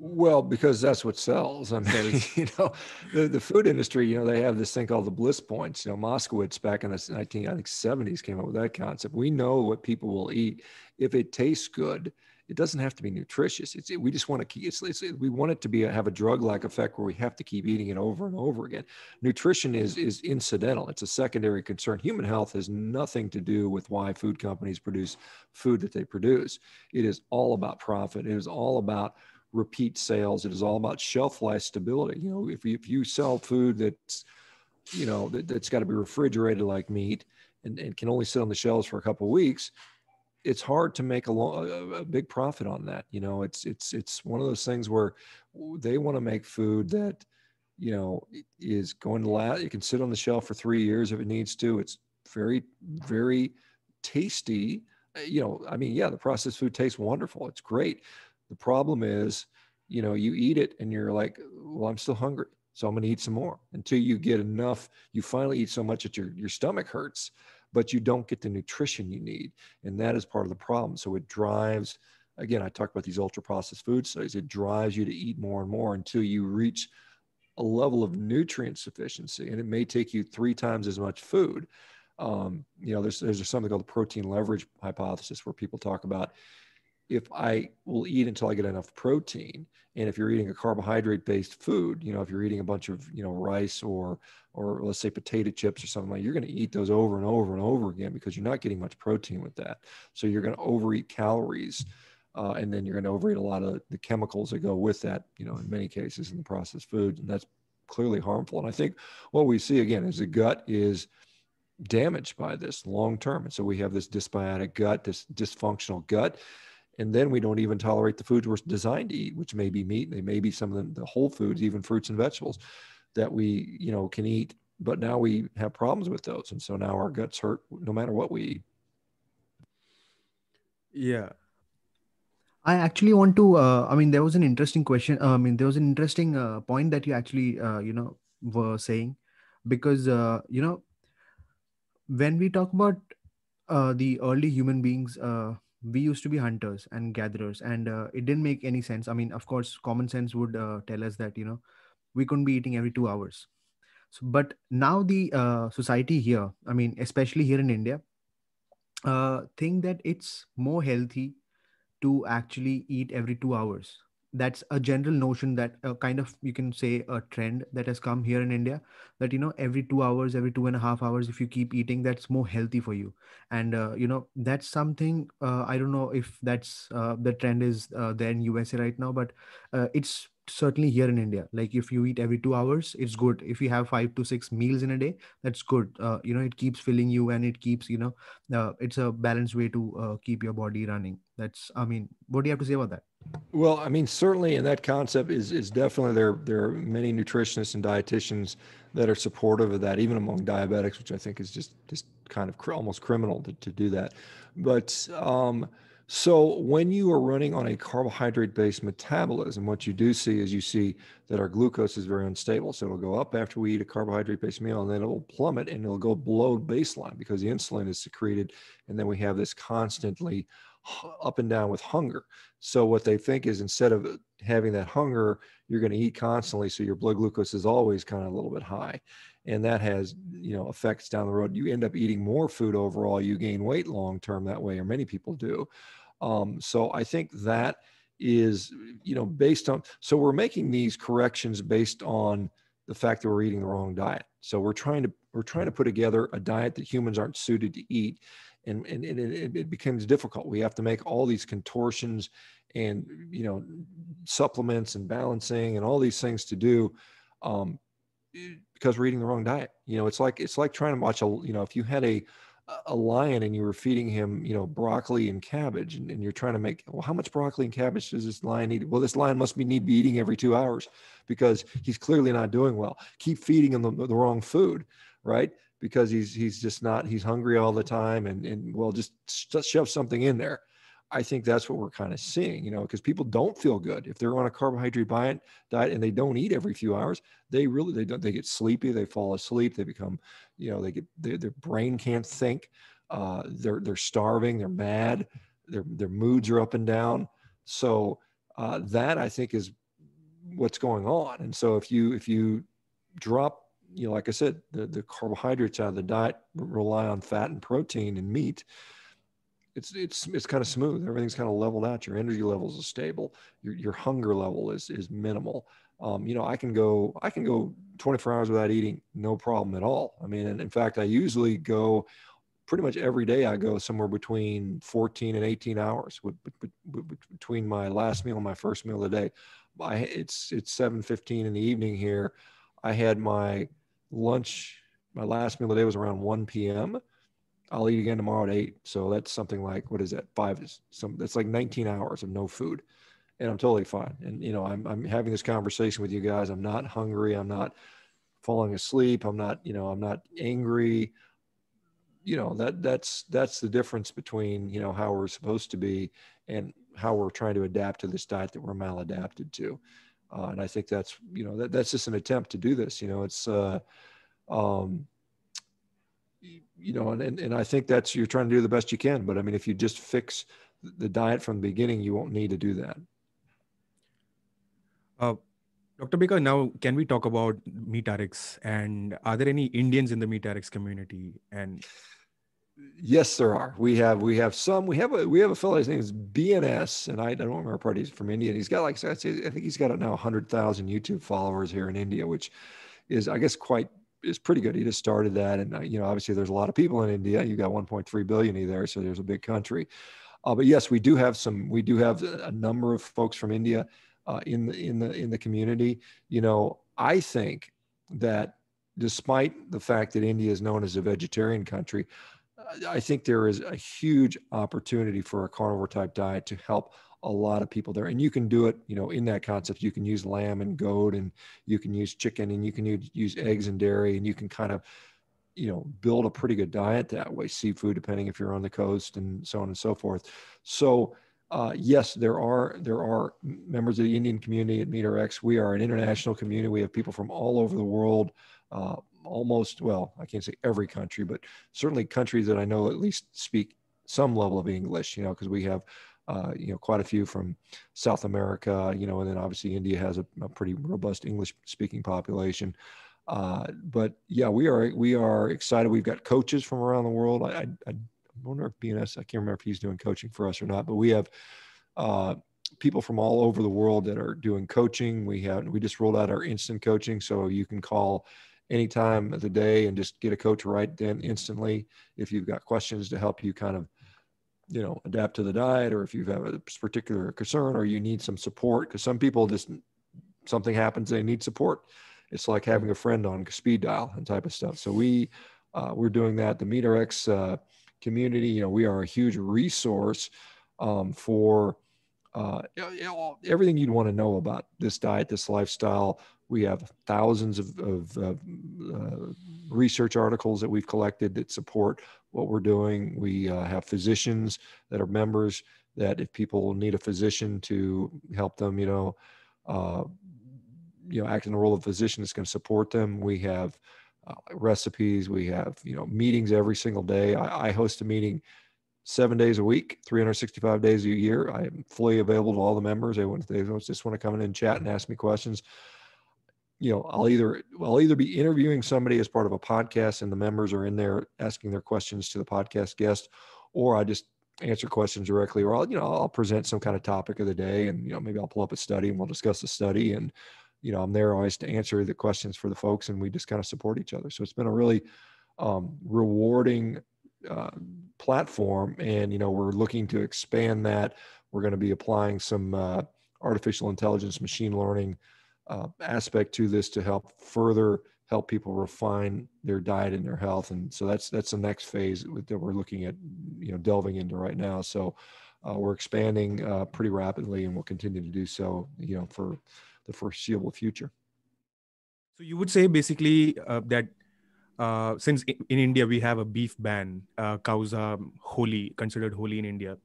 well, because that's what sells. I mean, you know, the, the food industry, you know, they have this thing called the bliss points. You know, Moskowitz back in the 19, I think 70s came up with that concept. We know what people will eat. If it tastes good, it doesn't have to be nutritious. It's, we just want to keep, it's, it's, we want it to be, a, have a drug-like effect where we have to keep eating it over and over again. Nutrition is, is incidental. It's a secondary concern. Human health has nothing to do with why food companies produce food that they produce. It is all about profit. It is all about repeat sales. It is all about shelf life stability. You know, if you, if you sell food that's, you know, that, that's got to be refrigerated like meat and, and can only sit on the shelves for a couple of weeks, it's hard to make a, long, a, big profit on that. You know, it's it's it's one of those things where they want to make food that you know is going to last. It can sit on the shelf for three years if it needs to. It's very very tasty. Uh, you know, I mean, yeah, the processed food tastes wonderful. It's great. The problem is, you know, you eat it and you're like, well, I'm still hungry. So I'm going to eat some more until you get enough. You finally eat so much that your, your stomach hurts but you don't get the nutrition you need. And that is part of the problem. So it drives, again, I talk about these ultra processed food studies, it drives you to eat more and more until you reach a level of nutrient sufficiency. And it may take you three times as much food. Um, you know, there's, there's something called the protein leverage hypothesis where people talk about if I will eat until I get enough protein, and if you're eating a carbohydrate based food, you know, if you're eating a bunch of, you know, rice or, or let's say potato chips or something like, you're going to eat those over and over and over again because you're not getting much protein with that. So you're going to overeat calories. Uh, and then you're going to overeat a lot of the chemicals that go with that, you know, in many cases in the processed food. And that's clearly harmful. And I think what we see again is the gut is damaged by this long term. And so we have this dysbiotic gut, this dysfunctional gut and then we don't even tolerate the foods we're designed to eat which may be meat they may be some of the, the whole foods even fruits and vegetables that we you know can eat but now we have problems with those and so now our guts hurt no matter what we eat yeah I actually want to. Uh, I mean, there was an interesting question. Uh, I mean, there was an interesting uh, point that you actually, uh, you know, were saying, because uh, you know, when we talk about uh, the early human beings, we used to be hunters and gatherers and uh, it didn't make any sense. I mean of course common sense would uh, tell us that you know we couldn't be eating every 2 hours. So, but now the uh, society here i mean especially here in india uh, think that it's more healthy to actually eat every 2 hours that's a general notion that uh, kind of you can say a trend that has come here in india that you know every two hours every two and a half hours if you keep eating that's more healthy for you. And uh, you know that's something uh, i don't know if that's uh, the trend is uh, there in usa right now but it's certainly here in india. Like if you eat every two hours it's good. If you have five to six meals in a day that's good. You know it keeps filling you and it keeps you know it's a balanced way to keep your body running that's i mean what do you have to say about that well, I mean, certainly, and that concept is is definitely there. There are many nutritionists and dietitians that are supportive of that, even among diabetics, which I think is just just kind of cr- almost criminal to, to do that. But um, so when you are running on a carbohydrate based metabolism, what you do see is you see that our glucose is very unstable. So it'll go up after we eat a carbohydrate based meal, and then it'll plummet and it'll go below baseline because the insulin is secreted, and then we have this constantly up and down with hunger. So what they think is instead of having that hunger, you're going to eat constantly, so your blood glucose is always kind of a little bit high, and that has you know effects down the road. You end up eating more food overall. You gain weight long term that way, or many people do. Um, so I think that is you know based on so we're making these corrections based on the fact that we're eating the wrong diet. So we're trying to we're trying to put together a diet that humans aren't suited to eat and, and, and it, it becomes difficult. We have to make all these contortions and you know supplements and balancing and all these things to do um, because we're eating the wrong diet. You know, it's like it's like trying to watch a you know if you had a a lion and you were feeding him you know broccoli and cabbage and, and you're trying to make well how much broccoli and cabbage does this lion eat well this lion must be need be eating every two hours because he's clearly not doing well keep feeding him the, the wrong food right because he's he's just not he's hungry all the time and and well just, just shove something in there. I think that's what we're kind of seeing you know because people don't feel good. If they're on a carbohydrate diet and they don't eat every few hours they really they don't they get sleepy they fall asleep they become you know they get they, their brain can't think uh, they're they're starving they're mad their their moods are up and down. So uh, that i think is what's going on. And so if you if you drop you know, like I said, the, the carbohydrates out of the diet rely on fat and protein and meat. It's it's it's kind of smooth. Everything's kind of leveled out. Your energy levels are stable. Your your hunger level is is minimal. Um, you know, I can go I can go 24 hours without eating, no problem at all. I mean, and in fact, I usually go pretty much every day I go somewhere between 14 and 18 hours between my last meal and my first meal of the day. I, it's it's 7:15 in the evening here. I had my lunch. My last meal of the day was around 1 p.m. I'll eat again tomorrow at eight. So that's something like what is that? Five. is Some that's like 19 hours of no food, and I'm totally fine. And you know, I'm I'm having this conversation with you guys. I'm not hungry. I'm not falling asleep. I'm not you know I'm not angry. You know that that's that's the difference between you know how we're supposed to be and how we're trying to adapt to this diet that we're maladapted to. Uh, and I think that's you know that, that's just an attempt to do this. You know, it's uh, um, you know, and, and and I think that's you're trying to do the best you can. But I mean, if you just fix the diet from the beginning, you won't need to do that. Uh, Dr. Baker, now can we talk about MeatRx and are there any Indians in the MeatRx community? And yes, there are. We have we have some. We have a we have a fellow. His name is BNS, and I, I don't remember part. He's from India. And he's got like I think he's got now hundred thousand YouTube followers here in India, which is I guess quite is pretty good. He just started that, and uh, you know, obviously, there's a lot of people in India. You got 1.3 billion there, so there's a big country. Uh, but yes, we do have some. We do have a number of folks from India uh, in the in the in the community. You know, I think that despite the fact that India is known as a vegetarian country, I think there is a huge opportunity for a carnivore type diet to help a lot of people there and you can do it you know in that concept. You can use lamb and goat and you can use chicken and you can use, eggs and dairy and you can kind of you know build a pretty good diet that way seafood depending if you're on the coast and so on and so forth. So uh, yes there are there are members of the indian community at MeatRx we are an international community. We have people from all over the world uh, almost well i can't say every country but certainly countries that i know at least speak some level of english you know because we have uh, you know, quite a few from South America, you know, and then obviously India has a, a pretty robust English speaking population. Uh, but yeah, we are we are excited. We've got coaches from around the world. I, I, I wonder if BNS, I can't remember if he's doing coaching for us or not, but we have uh, people from all over the world that are doing coaching. We have we just rolled out our instant coaching, so you can call any time of the day and just get a coach right then instantly. If you've got questions to help you kind of you know adapt to the diet or if you have a particular concern or you need some support because some people just something happens they need support. It's like having a friend on speed dial and type of stuff. So we uh, we're doing that. The MeatRx uh, community you know we are a huge resource um, for uh, everything you'd want to know about this diet this lifestyle we have thousands of, of, uh, research articles that we've collected that support what we're doing. We uh, have physicians that are members that if people need a physician to help them, you know, uh, you know, act in the role of physician that's going to support them. We have uh, recipes. We have, you know, meetings every single day. I, I host a meeting seven days a week, 365 days a year. I am fully available to all the members. They, they just want to come in and chat and ask me questions you know i'll either i'll either be interviewing somebody as part of a podcast and the members are in there asking their questions to the podcast guest or i just answer questions directly or i'll you know i'll present some kind of topic of the day and you know maybe i'll pull up a study and we'll discuss the study and you know i'm there always to answer the questions for the folks and we just kind of support each other. So it's been a really um, rewarding uh, platform and you know we're looking to expand that. We're going to be applying some uh, artificial intelligence machine learning uh, aspect to this to help further help people refine their diet and their health. And so that's that's the next phase that we're looking at you know delving into right now. So uh, we're expanding uh, pretty rapidly and we'll continue to do so you know for the foreseeable future. So you would say basically uh, that uh, since in india we have a beef ban cows are holy considered holy in india.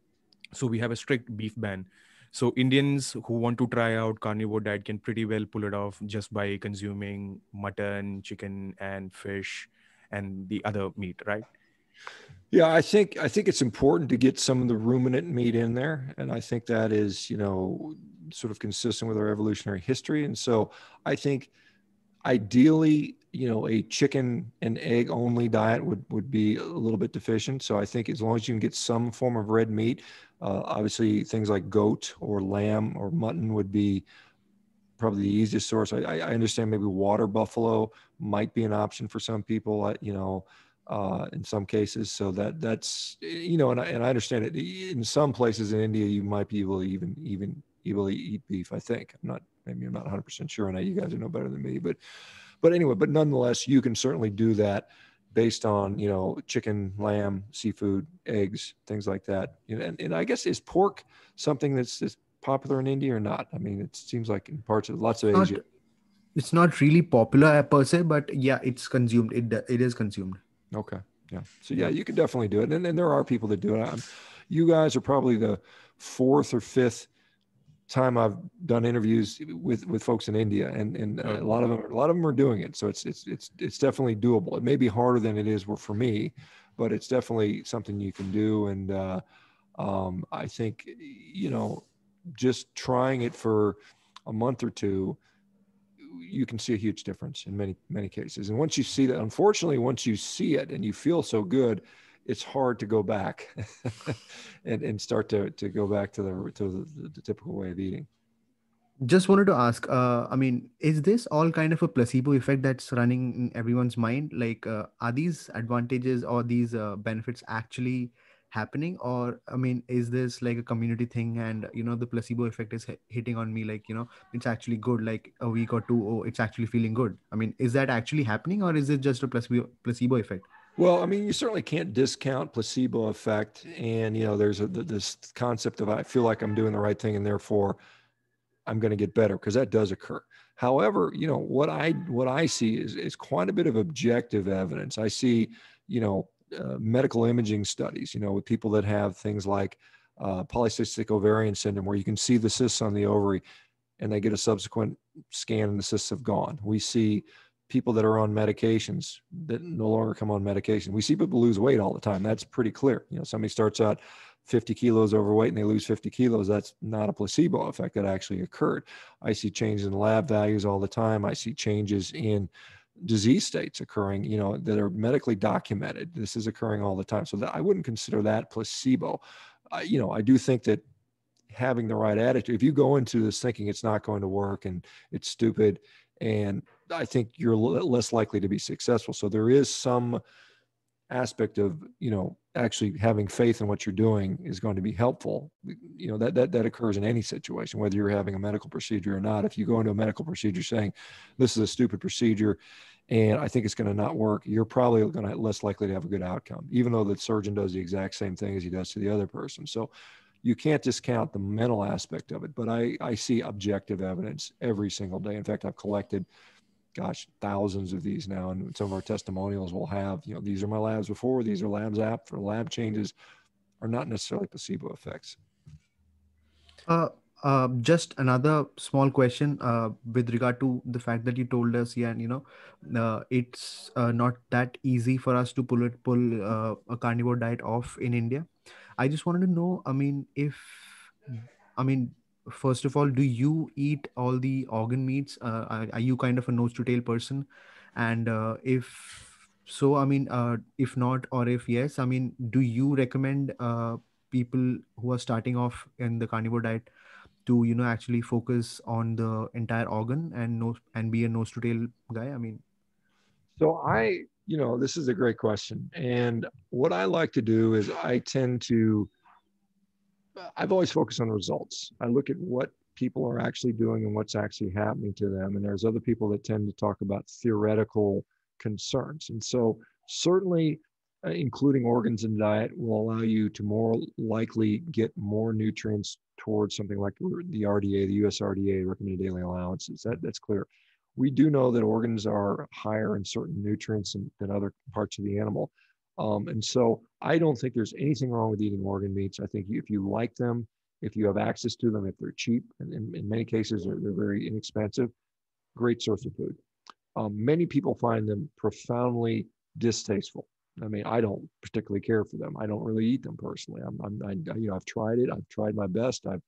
So we have a strict beef ban so Indians who want to try out carnivore diet can pretty well pull it off just by consuming mutton, chicken, and fish, and the other meat, right? Yeah, I think I think it's important to get some of the ruminant meat in there, and I think that is you know sort of consistent with our evolutionary history, and so I think ideally you know a chicken and egg only diet would would be a little bit deficient so i think as long as you can get some form of red meat uh, obviously things like goat or lamb or mutton would be probably the easiest source i, I understand maybe water buffalo might be an option for some people you know uh, in some cases. So that that's you know, and I, and I understand it. In some places in India, you might be able to even even able to eat beef. I think I'm not maybe I'm not 100 percent sure on that. You guys are know better than me, but but anyway, but nonetheless, you can certainly do that based on you know chicken, lamb, seafood, eggs, things like that. And, and I guess is pork something that's, that's popular in India or not? I mean, it seems like in parts of lots of Asia. it's not really popular uh, per se, but yeah, it's consumed. It it is consumed. Okay. Yeah. So yeah, you can definitely do it, and, and there are people that do it. I'm, you guys are probably the fourth or fifth time I've done interviews with with folks in India, and and a oh. lot of them a lot of them are doing it. So it's it's it's it's definitely doable. It may be harder than it is for me, but it's definitely something you can do. And uh, um, I think you know, just trying it for a month or two you can see a huge difference in many many cases and once you see that unfortunately once you see it and you feel so good it's hard to go back and, and start to, to go back to the to the, the typical way of eating. Just wanted to ask uh, i mean is this all kind of a placebo effect that's running in everyone's mind? Like uh, are these advantages or these uh, benefits actually happening? Or i mean is this like a community thing and you know the placebo effect is hitting on me like you know it's actually good like a week or two oh it's actually feeling good? I mean is that actually happening or is it just a placebo placebo effect well i mean you certainly can't discount placebo effect and you know there's a, this concept of i feel like i'm doing the right thing and therefore i'm going to get better because that does occur however you know what i what i see is is quite a bit of objective evidence i see you know uh, medical imaging studies, you know, with people that have things like uh, polycystic ovarian syndrome, where you can see the cysts on the ovary and they get a subsequent scan and the cysts have gone. We see people that are on medications that no longer come on medication. We see people lose weight all the time. That's pretty clear. You know, somebody starts out 50 kilos overweight and they lose 50 kilos. That's not a placebo effect that actually occurred. I see changes in lab values all the time. I see changes in disease states occurring, you know, that are medically documented. This is occurring all the time. So that I wouldn't consider that placebo. You know, I do think that having the right attitude, if you go into this thinking it's not going to work and it's stupid, and I think you're less likely to be successful. So there is some aspect of you know actually having faith in what you're doing is going to be helpful. You know that that that occurs in any situation whether you're having a medical procedure or not. If you go into a medical procedure saying this is a stupid procedure and i think it's going to not work you're probably going to less likely to have a good outcome even though the surgeon does the exact same thing as he does to the other person. So you can't discount the mental aspect of it but i i see objective evidence every single day. In fact i've collected gosh, thousands of these now. And some of our testimonials will have, you know, these are my labs before, these are labs after. Lab changes are not necessarily placebo effects. Uh, uh, just another small question uh, with regard to the fact that you told us, yeah, and you know, uh, it's uh, not that easy for us to pull it, pull uh, a carnivore diet off in India. I just wanted to know, I mean, if, I mean, first of all do you eat all the organ meats? Uh, are, you kind of a nose to tail person? And uh, if so i mean uh, if not or if yes i mean do you recommend uh, people who are starting off in the carnivore diet to you know actually focus on the entire organ and nose and be a nose to tail guy? I mean so i you know this is a great question. And what i like to do is i tend to I've always focused on results. I look at what people are actually doing and what's actually happening to them. And there's other people that tend to talk about theoretical concerns. And so, certainly, uh, including organs in diet will allow you to more likely get more nutrients towards something like the RDA, the USRDA recommended daily allowances. That, that's clear. We do know that organs are higher in certain nutrients than, than other parts of the animal. Um, and so I don't think there's anything wrong with eating organ meats. I think if you like them, if you have access to them, if they're cheap, and in, in many cases they're, they're, very inexpensive, great source of food. Um, many people find them profoundly distasteful. I mean, I don't particularly care for them. I don't really eat them personally. I'm, I'm I, you know, I've tried it. I've tried my best. I've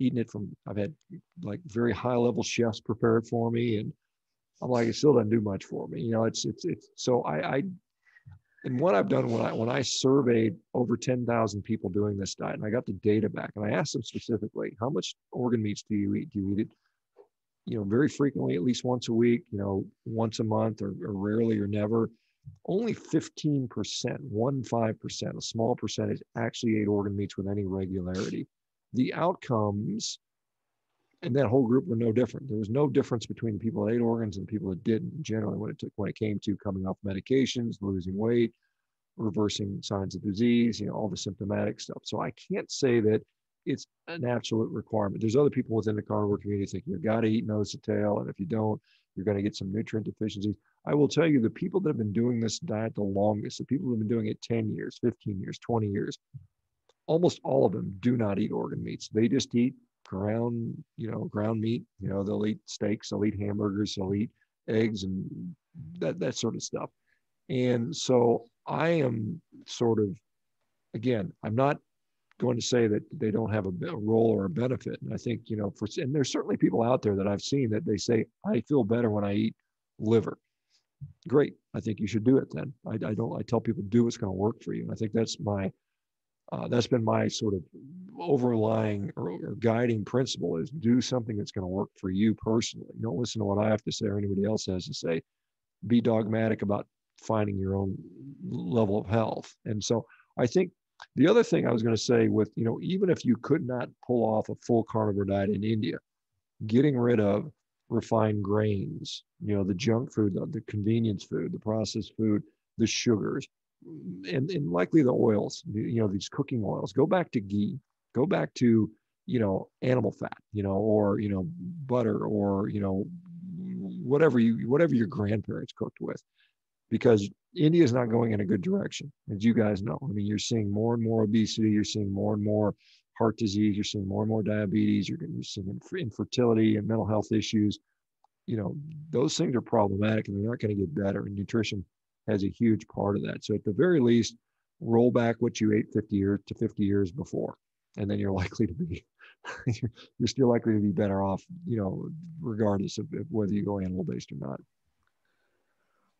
eaten it from. I've had like very high level chefs prepare it for me, and I'm like, it still doesn't do much for me. You know, it's it's it's. So I I and what I've done when I when I surveyed over 10,000 people doing this diet, and I got the data back, and I asked them specifically, how much organ meats do you eat? Do you eat it, you know, very frequently, at least once a week, you know, once a month, or, or rarely or never? only 15%, one five percent, a small percentage, actually ate organ meats with any regularity. The outcomes and that whole group were no different. There was no difference between the people that ate organs and the people that didn't. Generally, when it took when it came to coming off medications, losing weight, reversing signs of disease, you know, all the symptomatic stuff. So I can't say that it's an absolute requirement. There's other people within the carnivore community thinking you've got to eat nose to tail, and if you don't, you're going to get some nutrient deficiencies. I will tell you the people that have been doing this diet the longest, the people who have been doing it 10 years, 15 years, 20 years, almost all of them do not eat organ meats. They just eat ground, you know, ground meat. You know, they'll eat steaks, they'll eat hamburgers, they'll eat eggs and that that sort of stuff. And so I am sort of, again, I'm not going to say that they don't have a, a, role or a benefit. And I think, you know, for and there's certainly people out there that I've seen that they say, I feel better when I eat liver. Great. I think you should do it then. I, I don't, I tell people do what's going to work for you. And I think that's my uh, that's been my sort of overlying or, or, guiding principle is do something that's going to work for you personally. Don't listen to what I have to say or anybody else has to say. Be dogmatic about finding your own level of health. And so I think the other thing I was going to say with, you know, even if you could not pull off a full carnivore diet in India, getting rid of refined grains, you know, the junk food, the, the convenience food, the processed food, the sugars, and, and likely the oils, you know, these cooking oils. Go back to ghee, go back to, you know, animal fat, you know, or, you know, butter or, you know, whatever you, whatever your grandparents cooked with, because India is not going in a good direction, as you guys know. I mean, you're seeing more and more obesity, you're seeing more and more heart disease, you're seeing more and more diabetes, you're, you're seeing infertility and mental health issues. You know, those things are problematic and they're not going to get better. And nutrition has a huge part of that. So at the very least, roll back what you ate 50 years to 50 years before, and then you're likely to be you're still likely to be better off, you know, regardless of whether you go animal based or not.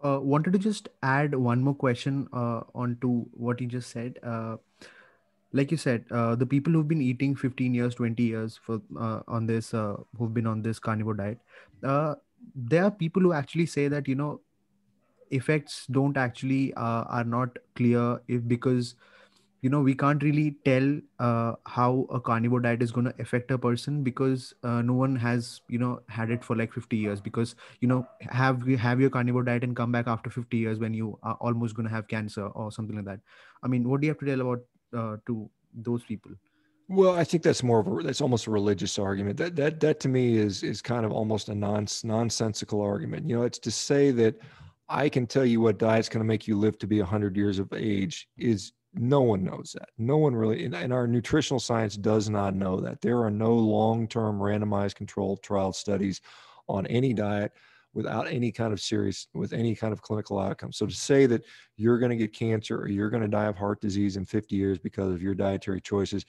Uh, wanted to just add one more question uh, onto what you just said. Uh, like you said, uh, the people who've been eating 15 years, 20 years for uh, on this, uh, who've been on this carnivore diet, uh, there are people who actually say that you know effects don't actually uh, are not clear if because you know we can't really tell uh, how a carnivore diet is going to affect a person because uh, no one has you know had it for like 50 years because you know have you have your carnivore diet and come back after 50 years when you are almost going to have cancer or something like that i mean what do you have to tell about uh, to those people well, I think that's more of a that's almost a religious argument. That that that to me is is kind of almost a non nonsensical argument. You know, it's to say that I can tell you what diet's going to make you live to be 100 years of age is no one knows that. No one really, and, our nutritional science does not know that. There are no long term randomized controlled trial studies on any diet without any kind of serious, with any kind of clinical outcome. So to say that you're going to get cancer or you're going to die of heart disease in 50 years because of your dietary choices,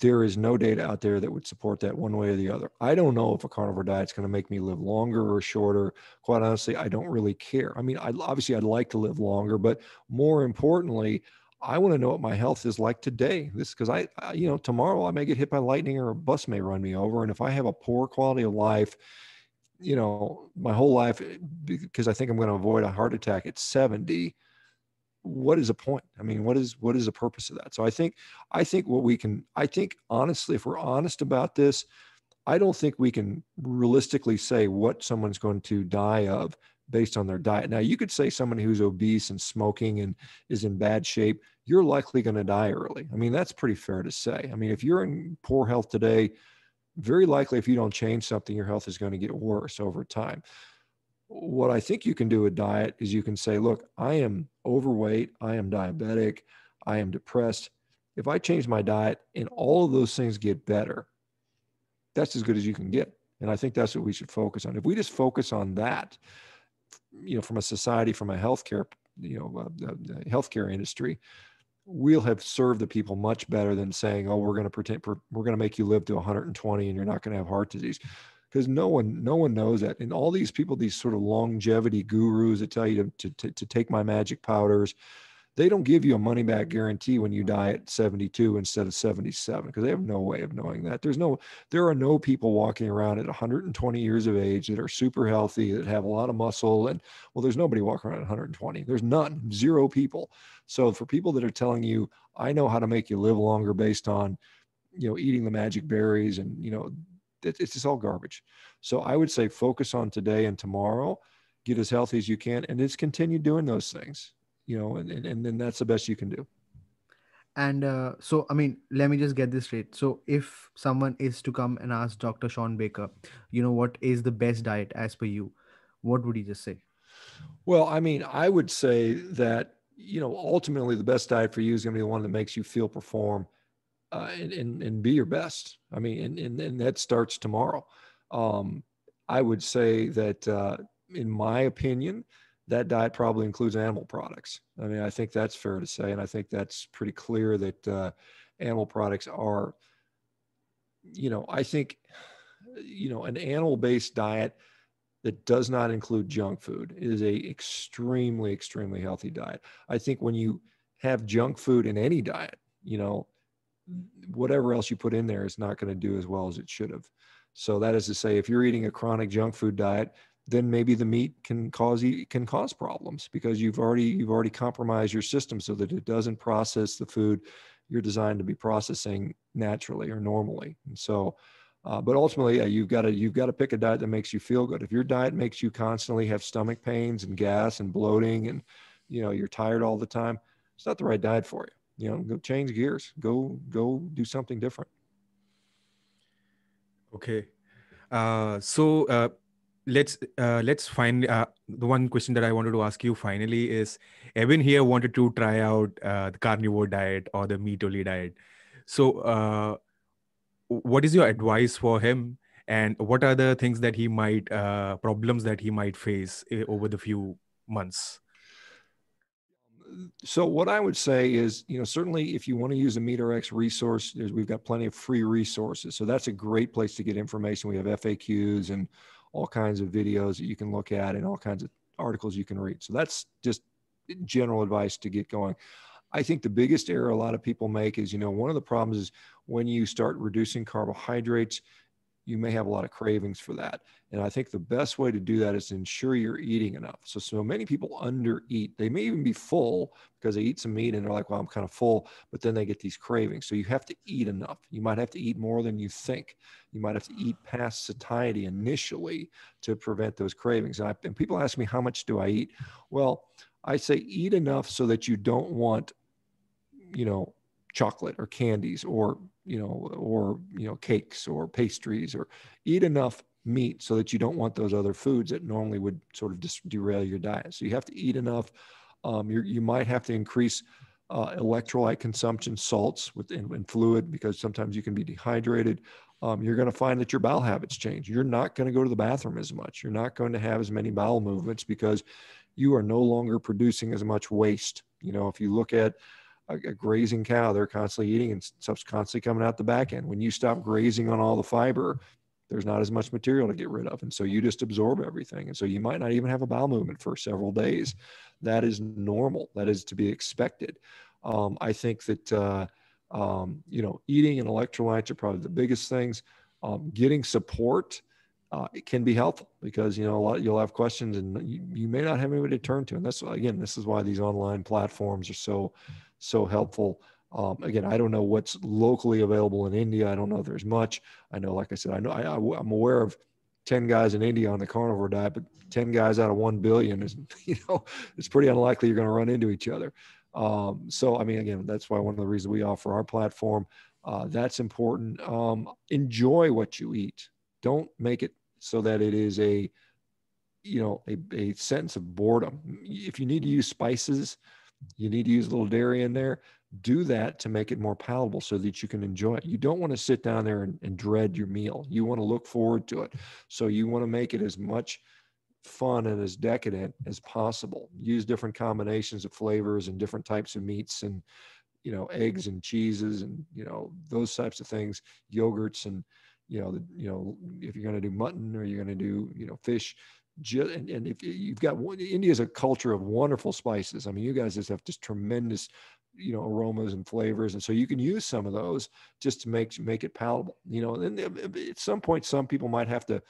there is no data out there that would support that one way or the other. I don't know if a carnivore diet is going to make me live longer or shorter. Quite honestly, I don't really care. I mean, I, obviously I'd like to live longer, but more importantly, I want to know what my health is like today. This because I, I, you know, tomorrow I may get hit by lightning or a bus may run me over, and if I have a poor quality of life, you know, my whole life eh, because I think I'm going to avoid a heart attack at 70 what is a point? I mean what is what is the purpose of that? So i think i think what we can i think honestly if we're honest about this i don't think we can realistically say what someone's going to die of based on their diet. Now you could say someone who's obese and smoking and is in bad shape you're likely going to die early. I mean that's pretty fair to say. I mean if you're in poor health today very likely if you don't change something your health is going to get worse over time what I think you can do with diet is you can say, look, I am overweight, I am diabetic, I am depressed. If I change my diet and all of those things get better, that's as good as you can get. And I think that's what we should focus on. If we just focus on that, you know, from a society, from a healthcare, you know, uh, the healthcare industry, we'll have served the people much better than saying, "Oh, we're going to pretend we're going to make you live to 120 and you're not going to have heart disease." Because no one no one knows that and all these people these sort of longevity gurus that tell you to, to, to take my magic powders they don't give you a money back guarantee when you die at 72 instead of 77 because they have no way of knowing that. There's no, there are no people walking around at 120 years of age that are super healthy, that have a lot of muscle. And well, there's nobody walking around at 120. There's none, zero people. So for people that are telling you, I know how to make you live longer based on, you know, eating the magic berries and, you know, it, it's just all garbage. So I would say focus on today and tomorrow, get as healthy as you can, and just continue doing those things you know, and, and, and then that's the best you can do. And uh, so, I mean, let me just get this straight. So, if someone is to come and ask Dr. Shawn Baker, you know, what is the best diet as per you, what would he just say? Well, I mean, I would say that, you know, ultimately the best diet for you is going to be the one that makes you feel perform uh, and, and, and be your best. I mean, and, and, and that starts tomorrow. Um, I would say that, uh, in my opinion, that diet probably includes animal products. I mean, I think that's fair to say, and I think that's pretty clear that uh, animal products are, you know, I think, you know, an animal-based diet that does not include junk food is a extremely, extremely healthy diet. I think when you have junk food in any diet, you know, whatever else you put in there is not going to do as well as it should have. So that is to say, if you're eating a chronic junk food diet, then maybe the meat can cause can cause problems because you've already you've already compromised your system so that it doesn't process the food you're designed to be processing naturally or normally. And so, uh, but ultimately, yeah, you've got to you've got to pick a diet that makes you feel good. If your diet makes you constantly have stomach pains and gas and bloating, and you know you're tired all the time, it's not the right diet for you. You know, go change gears. Go go do something different. Okay. Uh, so uh, let's uh, let's find uh, the one question that I wanted to ask you finally is Evan here wanted to try out uh, the carnivore diet or the meat only diet. So, uh, what is your advice for him, and what are the things that he might uh, problems that he might face eh, over the few months? So what I would say is, you know, certainly if you want to use a MeatRx resource, we've got plenty of free resources. So that's a great place to get information. We have FAQs and all kinds of videos that you can look at and all kinds of articles you can read. So that's just general advice to get going. I think the biggest error a lot of people make is, you know, one of the problems is when you start reducing carbohydrates, you may have a lot of cravings for that. And I think the best way to do that is ensure you're eating enough. So, so many people undereat. They may even be full because they eat some meat and they're like, well, I'm kind of full, but then they get these cravings. So you have to eat enough. You might have to eat more than you think. You might have to eat past satiety initially to prevent those cravings. And, I, and people ask me, how much do I eat? Well, I say eat enough so that you don't want, you know, chocolate or candies or you know or you know cakes or pastries or eat enough meat so that you don't want those other foods that normally would sort of just derail your diet. So you have to eat enough. Um, you might have to increase uh, electrolyte consumption salts within in fluid because sometimes you can be dehydrated. Um, you're going to find that your bowel habits change. You're not going to go to the bathroom as much. You're not going to have as many bowel movements because you are no longer producing as much waste. You know if you look at a, a, grazing cow, they're constantly eating and stuff's constantly coming out the back end. When you stop grazing on all the fiber, there's not as much material to get rid of. And so you just absorb everything. And so you might not even have a bowel movement for several days. That is normal. That is to be expected. Um, I think that, uh, um, you know, eating and electrolytes are probably the biggest things. Um, getting support uh, it can be helpful because you know a lot you'll have questions and you, you may not have anybody to turn to and that's again this is why these online platforms are so so helpful. Um, again, I don't know what's locally available in India. I don't know if there's much. I know, like I said, I know I, am aware of 10 guys in India on the carnivore diet, but 10 guys out of 1 billion is, you know, it's pretty unlikely you're going to run into each other. Um, so, I mean, again, that's why one of the reasons we offer our platform, uh, that's important. Um, enjoy what you eat. Don't make it so that it is a, you know, a, a sense of boredom. If you need to use spices, you need to use a little dairy in there. Do that to make it more palatable so that you can enjoy it. You don't want to sit down there and, and dread your meal. You want to look forward to it. So you want to make it as much fun and as decadent as possible. Use different combinations of flavors and different types of meats and you know eggs and cheeses and you know those types of things, yogurts and you know the, you know if you're going to do mutton or you're going to do you know fish, just and, and if you- you've got one india is a culture of wonderful spices. I mean you guys just have just tremendous you know aromas and flavors and so you can use some of those just to make make it palatable you know and uh, at some point some people might have to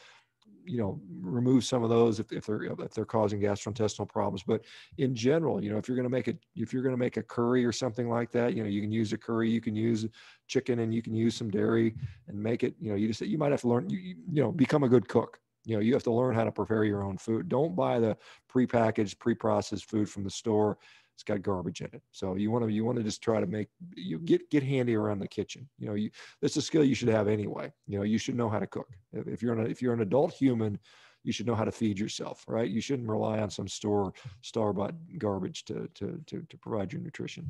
you know remove some of those if, if they're if they're causing gastrointestinal problems but in general you know if you're going to make it if you're going to make a curry or something like that you know you can use a curry you can use chicken and you can use some dairy and make it you know you just you might have to learn you you know become a good cook you know you have to learn how to prepare your own food. Don't buy the prepackaged pre-processed food from the store. It's got garbage in it. So you want to you want to just try to make you get get handy around the kitchen. You know you that's a skill you should have anyway. You know you should know how to cook. If, you're an if you're an adult human you should know how to feed yourself right? You shouldn't rely on some store store bought garbage to to to, to provide your nutrition